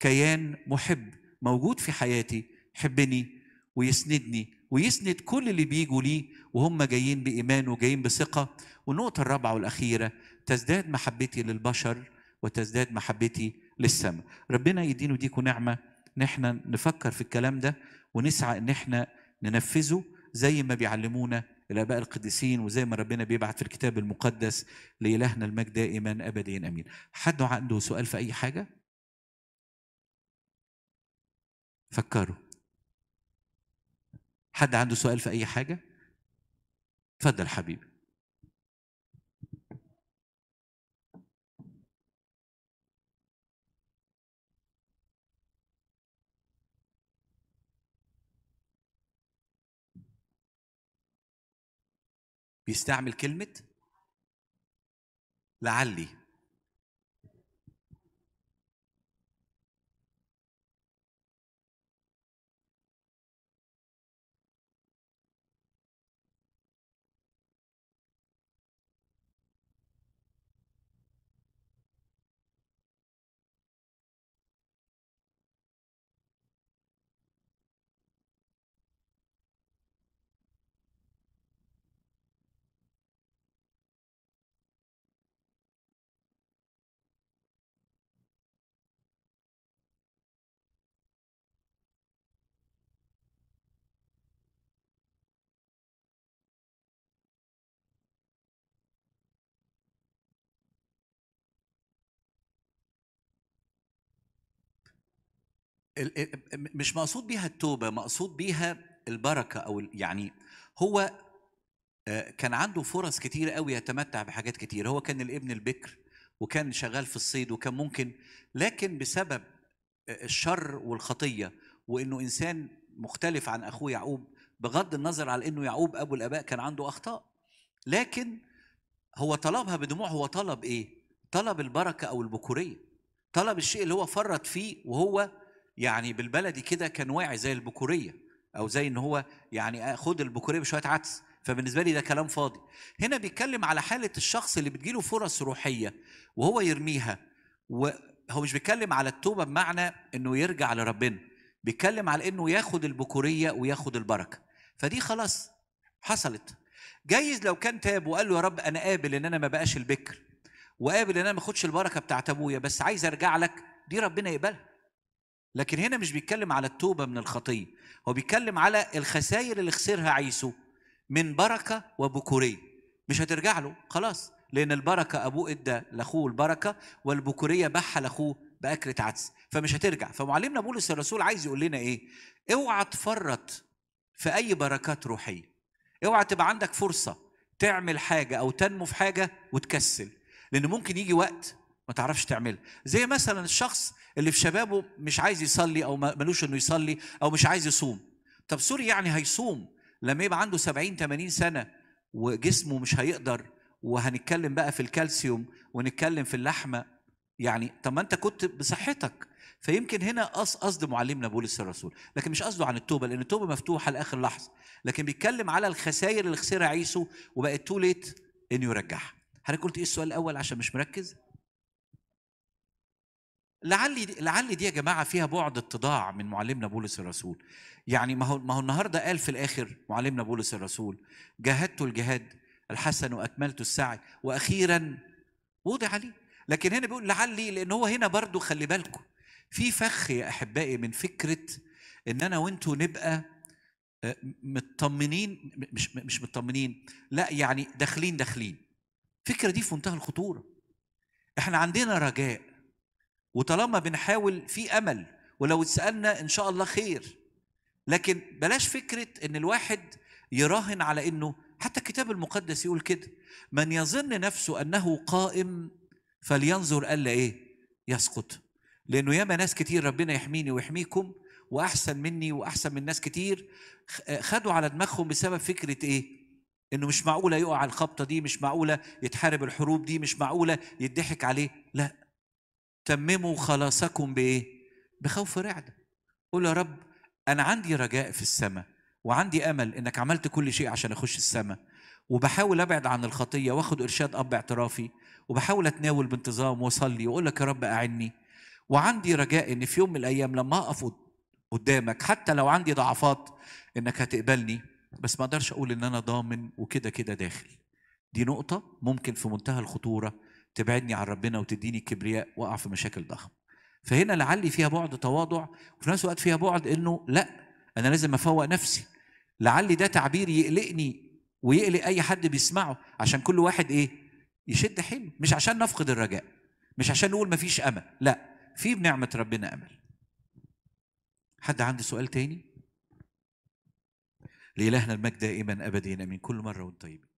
كيان محب موجود في حياتي يحبني ويسندني ويسند كل اللي بيجوا ليه وهم جايين بإيمان وجايين بثقة. والنقطة الرابعة والأخيرة تزداد محبتي للبشر وتزداد محبتي للسماء. ربنا يدينا وديكوا نعمة إن إحنا نفكر في الكلام ده ونسعى إن إحنا ننفذه زي ما بيعلمونا الآباء القديسين وزي ما ربنا بيبعت في الكتاب المقدس لإلهنا المجد دائما ابديا أمين. حد عنده سؤال في أي حاجة؟ فكروا. حد عنده سؤال في أي حاجة؟ اتفضل حبيبي. بيستعمل كلمة لعلي. مش مقصود بيها التوبة مقصود بيها البركة أو ال- يعني هو آه، كان عنده فرص كتير قوي يتمتع بحاجات كتير هو كان الابن البكر وكان شغال في الصيد وكان ممكن لكن بسبب آه، الشر والخطية وإنه إنسان مختلف عن أخوه يعقوب بغض النظر على إنه يعقوب أبو الأباء كان عنده أخطاء. لكن هو طلبها بدموع. هو طلب إيه؟ طلب البركة أو البكورية. طلب الشيء اللي هو فرط فيه وهو يعني بالبلدي كده كان واعي زي البكورية أو زي إن هو يعني خد البكورية بشوية عدس. فبالنسبة لي ده كلام فاضي. هنا بيتكلم على حالة الشخص اللي بتجيله فرص روحية وهو يرميها. وهو مش بيتكلم على التوبة بمعنى إنه يرجع لربنا. بيتكلم على إنه ياخد البكورية وياخد البركة. فدي خلاص حصلت. جايز لو كان تاب وقال له يا رب أنا قابل إن أنا ما بقاش البكر وقابل إن أنا ما آخدش البركة بتاعت أبويا بس عايز أرجع لك دي ربنا يقبلها. لكن هنا مش بيتكلم على التوبة من الخطية هو بيتكلم على الخسائر اللي خسرها عيسو من بركة وبكورية. مش هترجع له خلاص. لأن البركة أبوه إدى لأخوه البركة والبكورية بحى لأخوه باكله عدس فمش هترجع. فمعلمنا بولس الرسول عايز يقول لنا إيه؟ اوعى تفرط في أي بركات روحية. اوعى تبقى عندك فرصة تعمل حاجة أو تنمو في حاجة وتكسل. لأن ممكن يجي وقت ما تعرفش تعملها. زي مثلا الشخص اللي في شبابه مش عايز يصلي أو ملوش إنه يصلي أو مش عايز يصوم. طب سوري يعني هيصوم. لما يبقى عنده 70 80 سنة وجسمه مش هيقدر وهنتكلم بقى في الكالسيوم ونتكلم في اللحمة يعني طب ما أنت كنت بصحتك. فيمكن هنا قص- قصد معلمنا بولس الرسول. لكن مش قصده عن التوبة لأن التوبة مفتوحة لآخر لحظة. لكن بيتكلم على الخسائر اللي خسرها عيسو وبقت تو ليت إنه يرجعها. حضرتك قلت إيه السؤال الأول عشان مش مركز؟ لعلي لعل دي يا جماعة فيها بعد اتضاع من معلمنا بولس الرسول. يعني ما هو ما هو النهارده قال في الآخر معلمنا بولس الرسول جاهدت الجهاد الحسن وأكملت السعي وأخيرا وضع لي. لكن هنا بيقول لعلي لأن هو هنا برضو خلي بالكم في فخ يا أحبائي من فكرة إن أنا وأنتوا نبقى آه، مطمنين مش مش مطمنين لا يعني داخلين داخلين. الفكرة دي في منتهى الخطورة. إحنا عندنا رجاء. وطالما بنحاول في أمل ولو اتسألنا إن شاء الله خير. لكن بلاش فكرة إن الواحد يراهن على إنه حتى الكتاب المقدس يقول كده من يظن نفسه أنه قائم فلينظر ألا إيه؟ يسقط. لأنه ياما ناس كتير ربنا يحميني ويحميكم وأحسن مني وأحسن من ناس كتير خدوا على دماغهم بسبب فكرة إيه؟ إنه مش معقولة يقع الخبطة دي مش معقولة يتحارب الحروب دي مش معقولة يضحك عليه. لا تمموا خلاصكم بإيه؟ بخوف رعده قول يا رب أنا عندي رجاء في السماء وعندي أمل إنك عملت كل شيء عشان أخش السماء. وبحاول أبعد عن الخطية وآخد إرشاد أب اعترافي وبحاول أتناول بانتظام وأصلي وأقول لك يا رب أعني. وعندي رجاء إن في يوم من الأيام لما أقف قد- قدامك حتى لو عندي ضعفات إنك هتقبلني. بس ما أقدرش أقول إن أنا ضامن وكده كده داخل. دي نقطة ممكن في منتهى الخطورة تبعدني عن ربنا وتديني كبرياء واقع في مشاكل ضخمة. فهنا لعلي فيها بعد تواضع وفي نفس الوقت فيها بعد إنه لأ أنا لازم أفوق نفسي. لعلي ده تعبير يقلقني ويقلق أي حد بيسمعه عشان كل واحد إيه؟ يشد حيله. مش عشان نفقد الرجاء مش عشان نقول مفيش أمل لأ في بنعمة ربنا أمل. حد عنده سؤال تاني؟ لإلهنا المجد دائما ابدا آمين. كل مرة وأنتم طيبين.